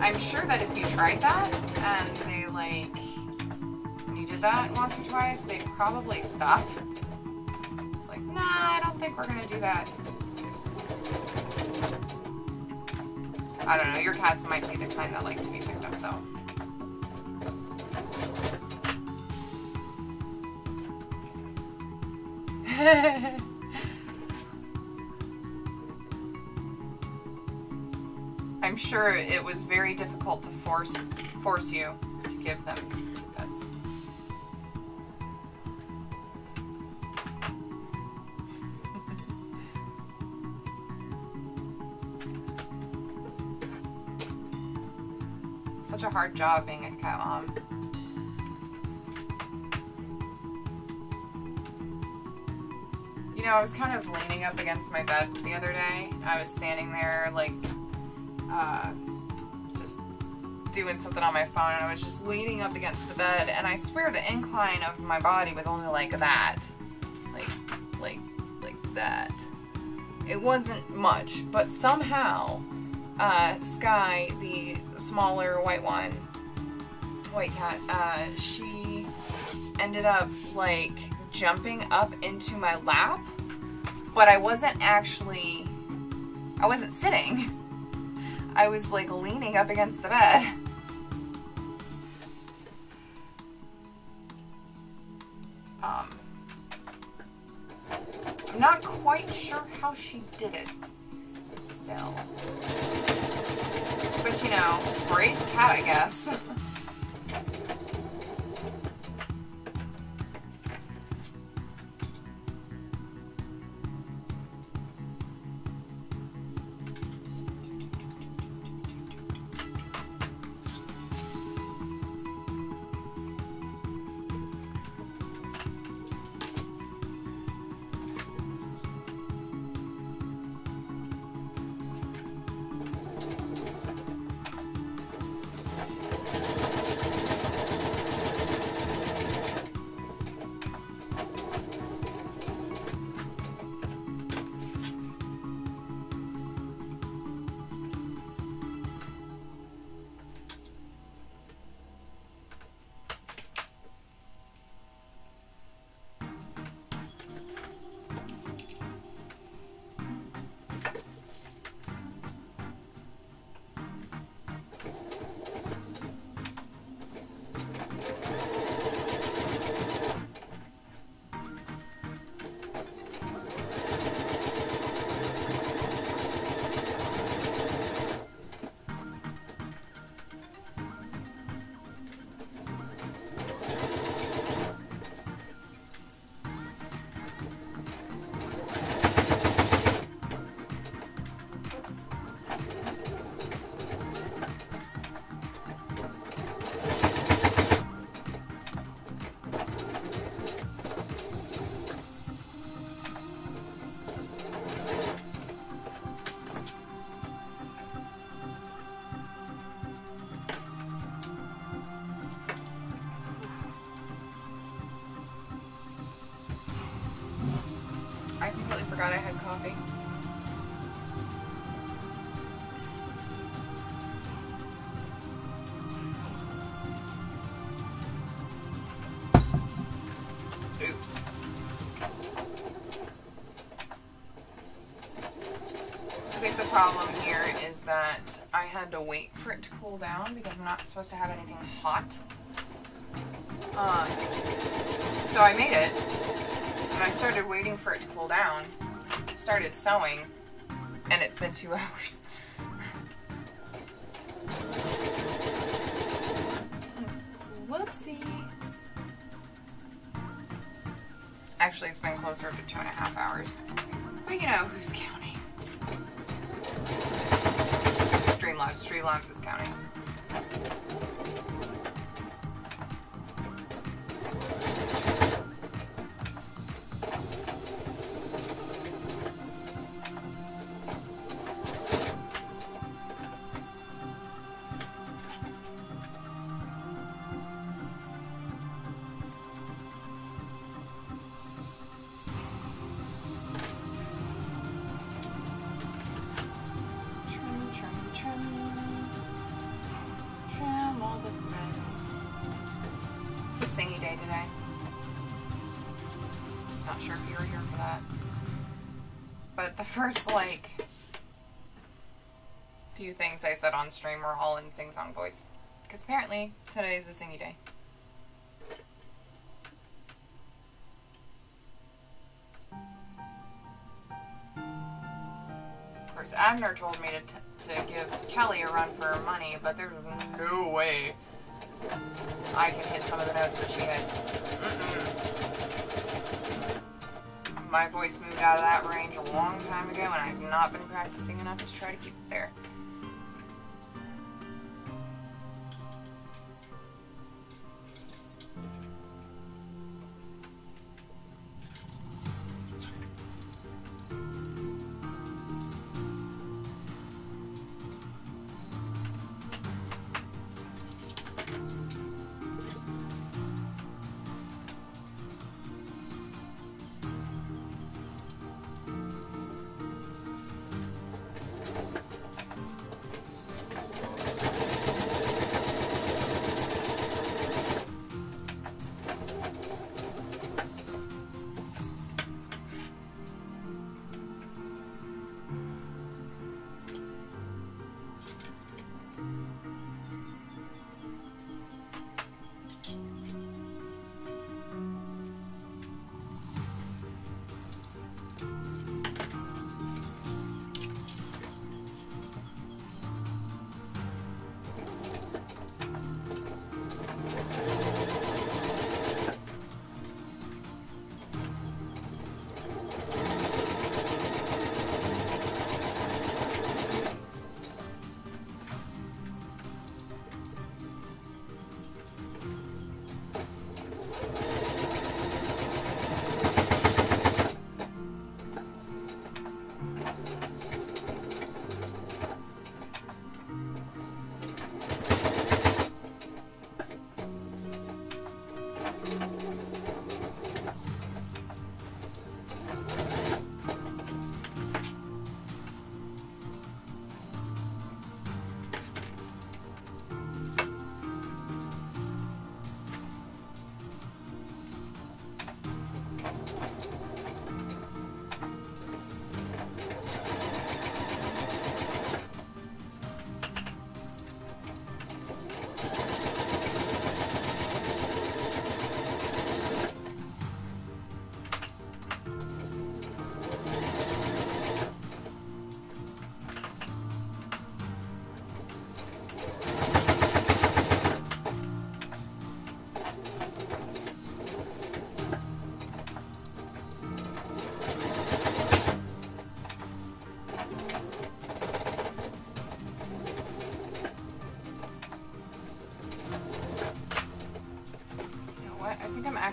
I'm sure that if you tried that and they like, when you did that once or twice, they'd probably stop. Like, nah, I don't think we're gonna do that. I don't know, your cats might be the kind that like to be sure it was very difficult to force force you to give them pets. Such a hard job being a cat mom. You know, I was kind of leaning up against my bed the other day. I was standing there, like, uh, just doing something on my phone, and I was just leaning up against the bed, and I swear the incline of my body was only like that. Like, like, like that. It wasn't much, but somehow, uh, Sky, the smaller white one, white cat, uh, she ended up, like, jumping up into my lap, but I wasn't actually, I wasn't sitting. I was like leaning up against the bed. Um, I'm not quite sure how she did it still. But you know, brave cat, I guess. to wait for it to cool down because I'm not supposed to have anything hot. Um, so I made it, and I started waiting for it to cool down, started sewing, and it's been two hours. first, like, few things I said on stream were all in sing song voice. Because apparently today is a singy day. Of course, Abner told me to, to give Kelly a run for her money, but there's no way I can hit some of the notes that she hits. Mm-mm. My voice moved out of that range a long time ago, and I've not been practicing enough to try to keep it there.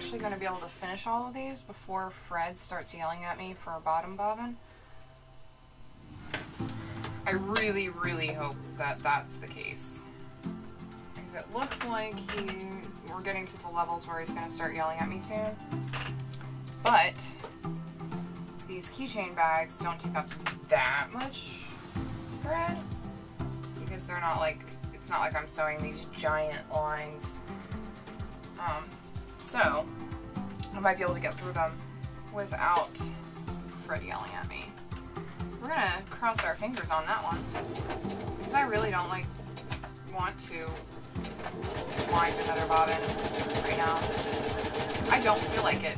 Actually going to be able to finish all of these before Fred starts yelling at me for a bottom bobbin. I really, really hope that that's the case. Because it looks like he, we're getting to the levels where he's going to start yelling at me soon. But these keychain bags don't take up that much thread because they're not like it's not like I'm sewing these giant lines. I might be able to get through them without Fred yelling at me. We're gonna cross our fingers on that one because I really don't like want to wind another bobbin right now. I don't feel like it.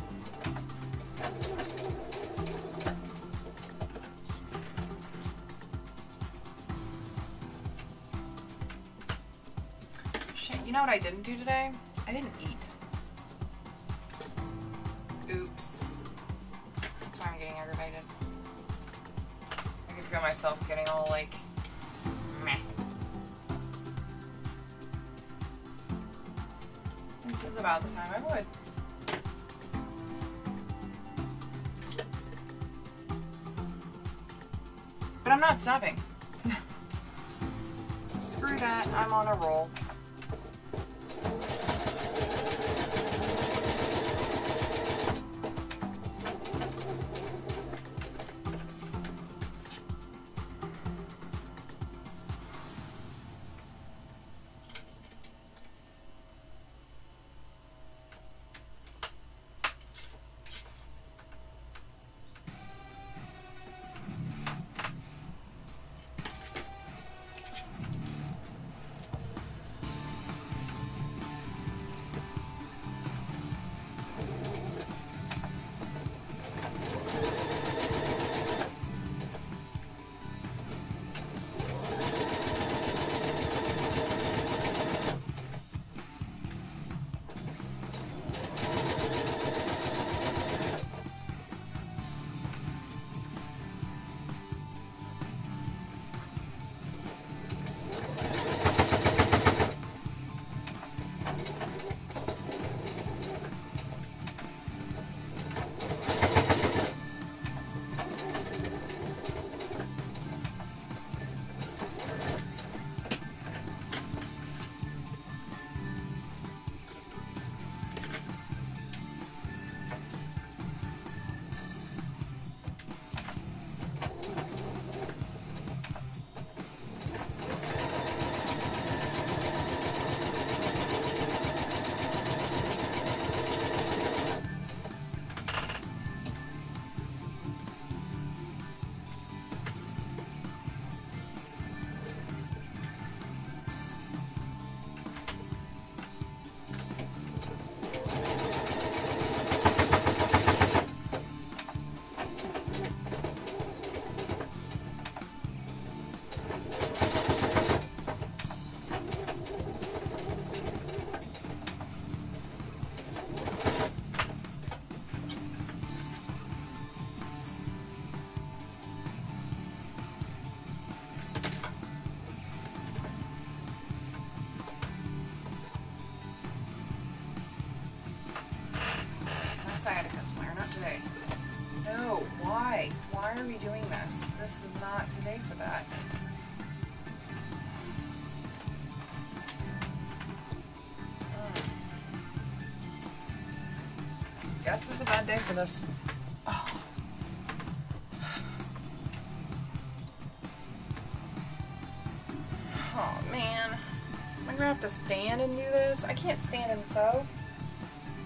Shit, you know what I didn't do today? I didn't eat. Screw that, I'm on a roll. Guess is a bad day for this. Oh. Oh man. Am I gonna have to stand and do this? I can't stand and sew.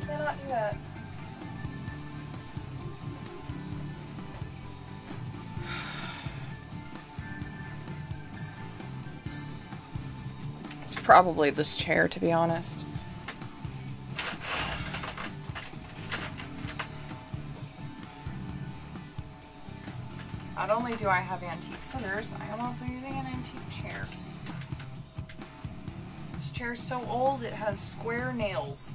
Cannot do that. It's probably this chair, to be honest. Do I have antique scissors, I am also using an antique chair. This chair is so old, it has square nails.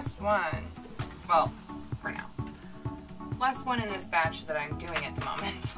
Last one. Well, for now. Last one in this batch that I'm doing at the moment.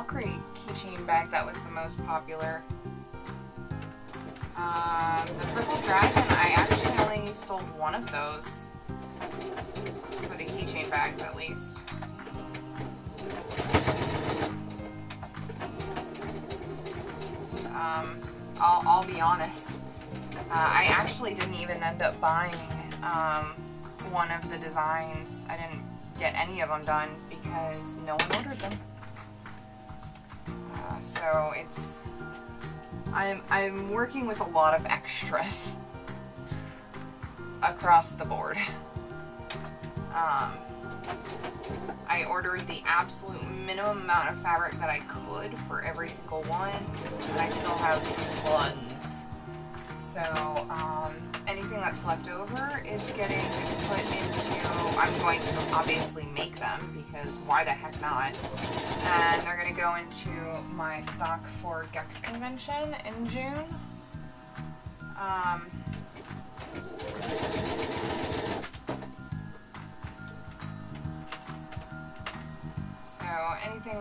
Valkyrie keychain bag that was the most popular. Um, the purple dragon, I actually only sold one of those. For the keychain bags, at least. Um, I'll, I'll be honest. Uh, I actually didn't even end up buying um, one of the designs. I didn't get any of them done because no one ordered them. I'm working with a lot of extras across the board. Um, I ordered the absolute minimum amount of fabric that I could for every single one, and I still have tons. So um, anything that's left over is getting put into. I'm going to obviously make them because why the heck not? And they're going to go into my stock for Gex Convention in June. Um, so anything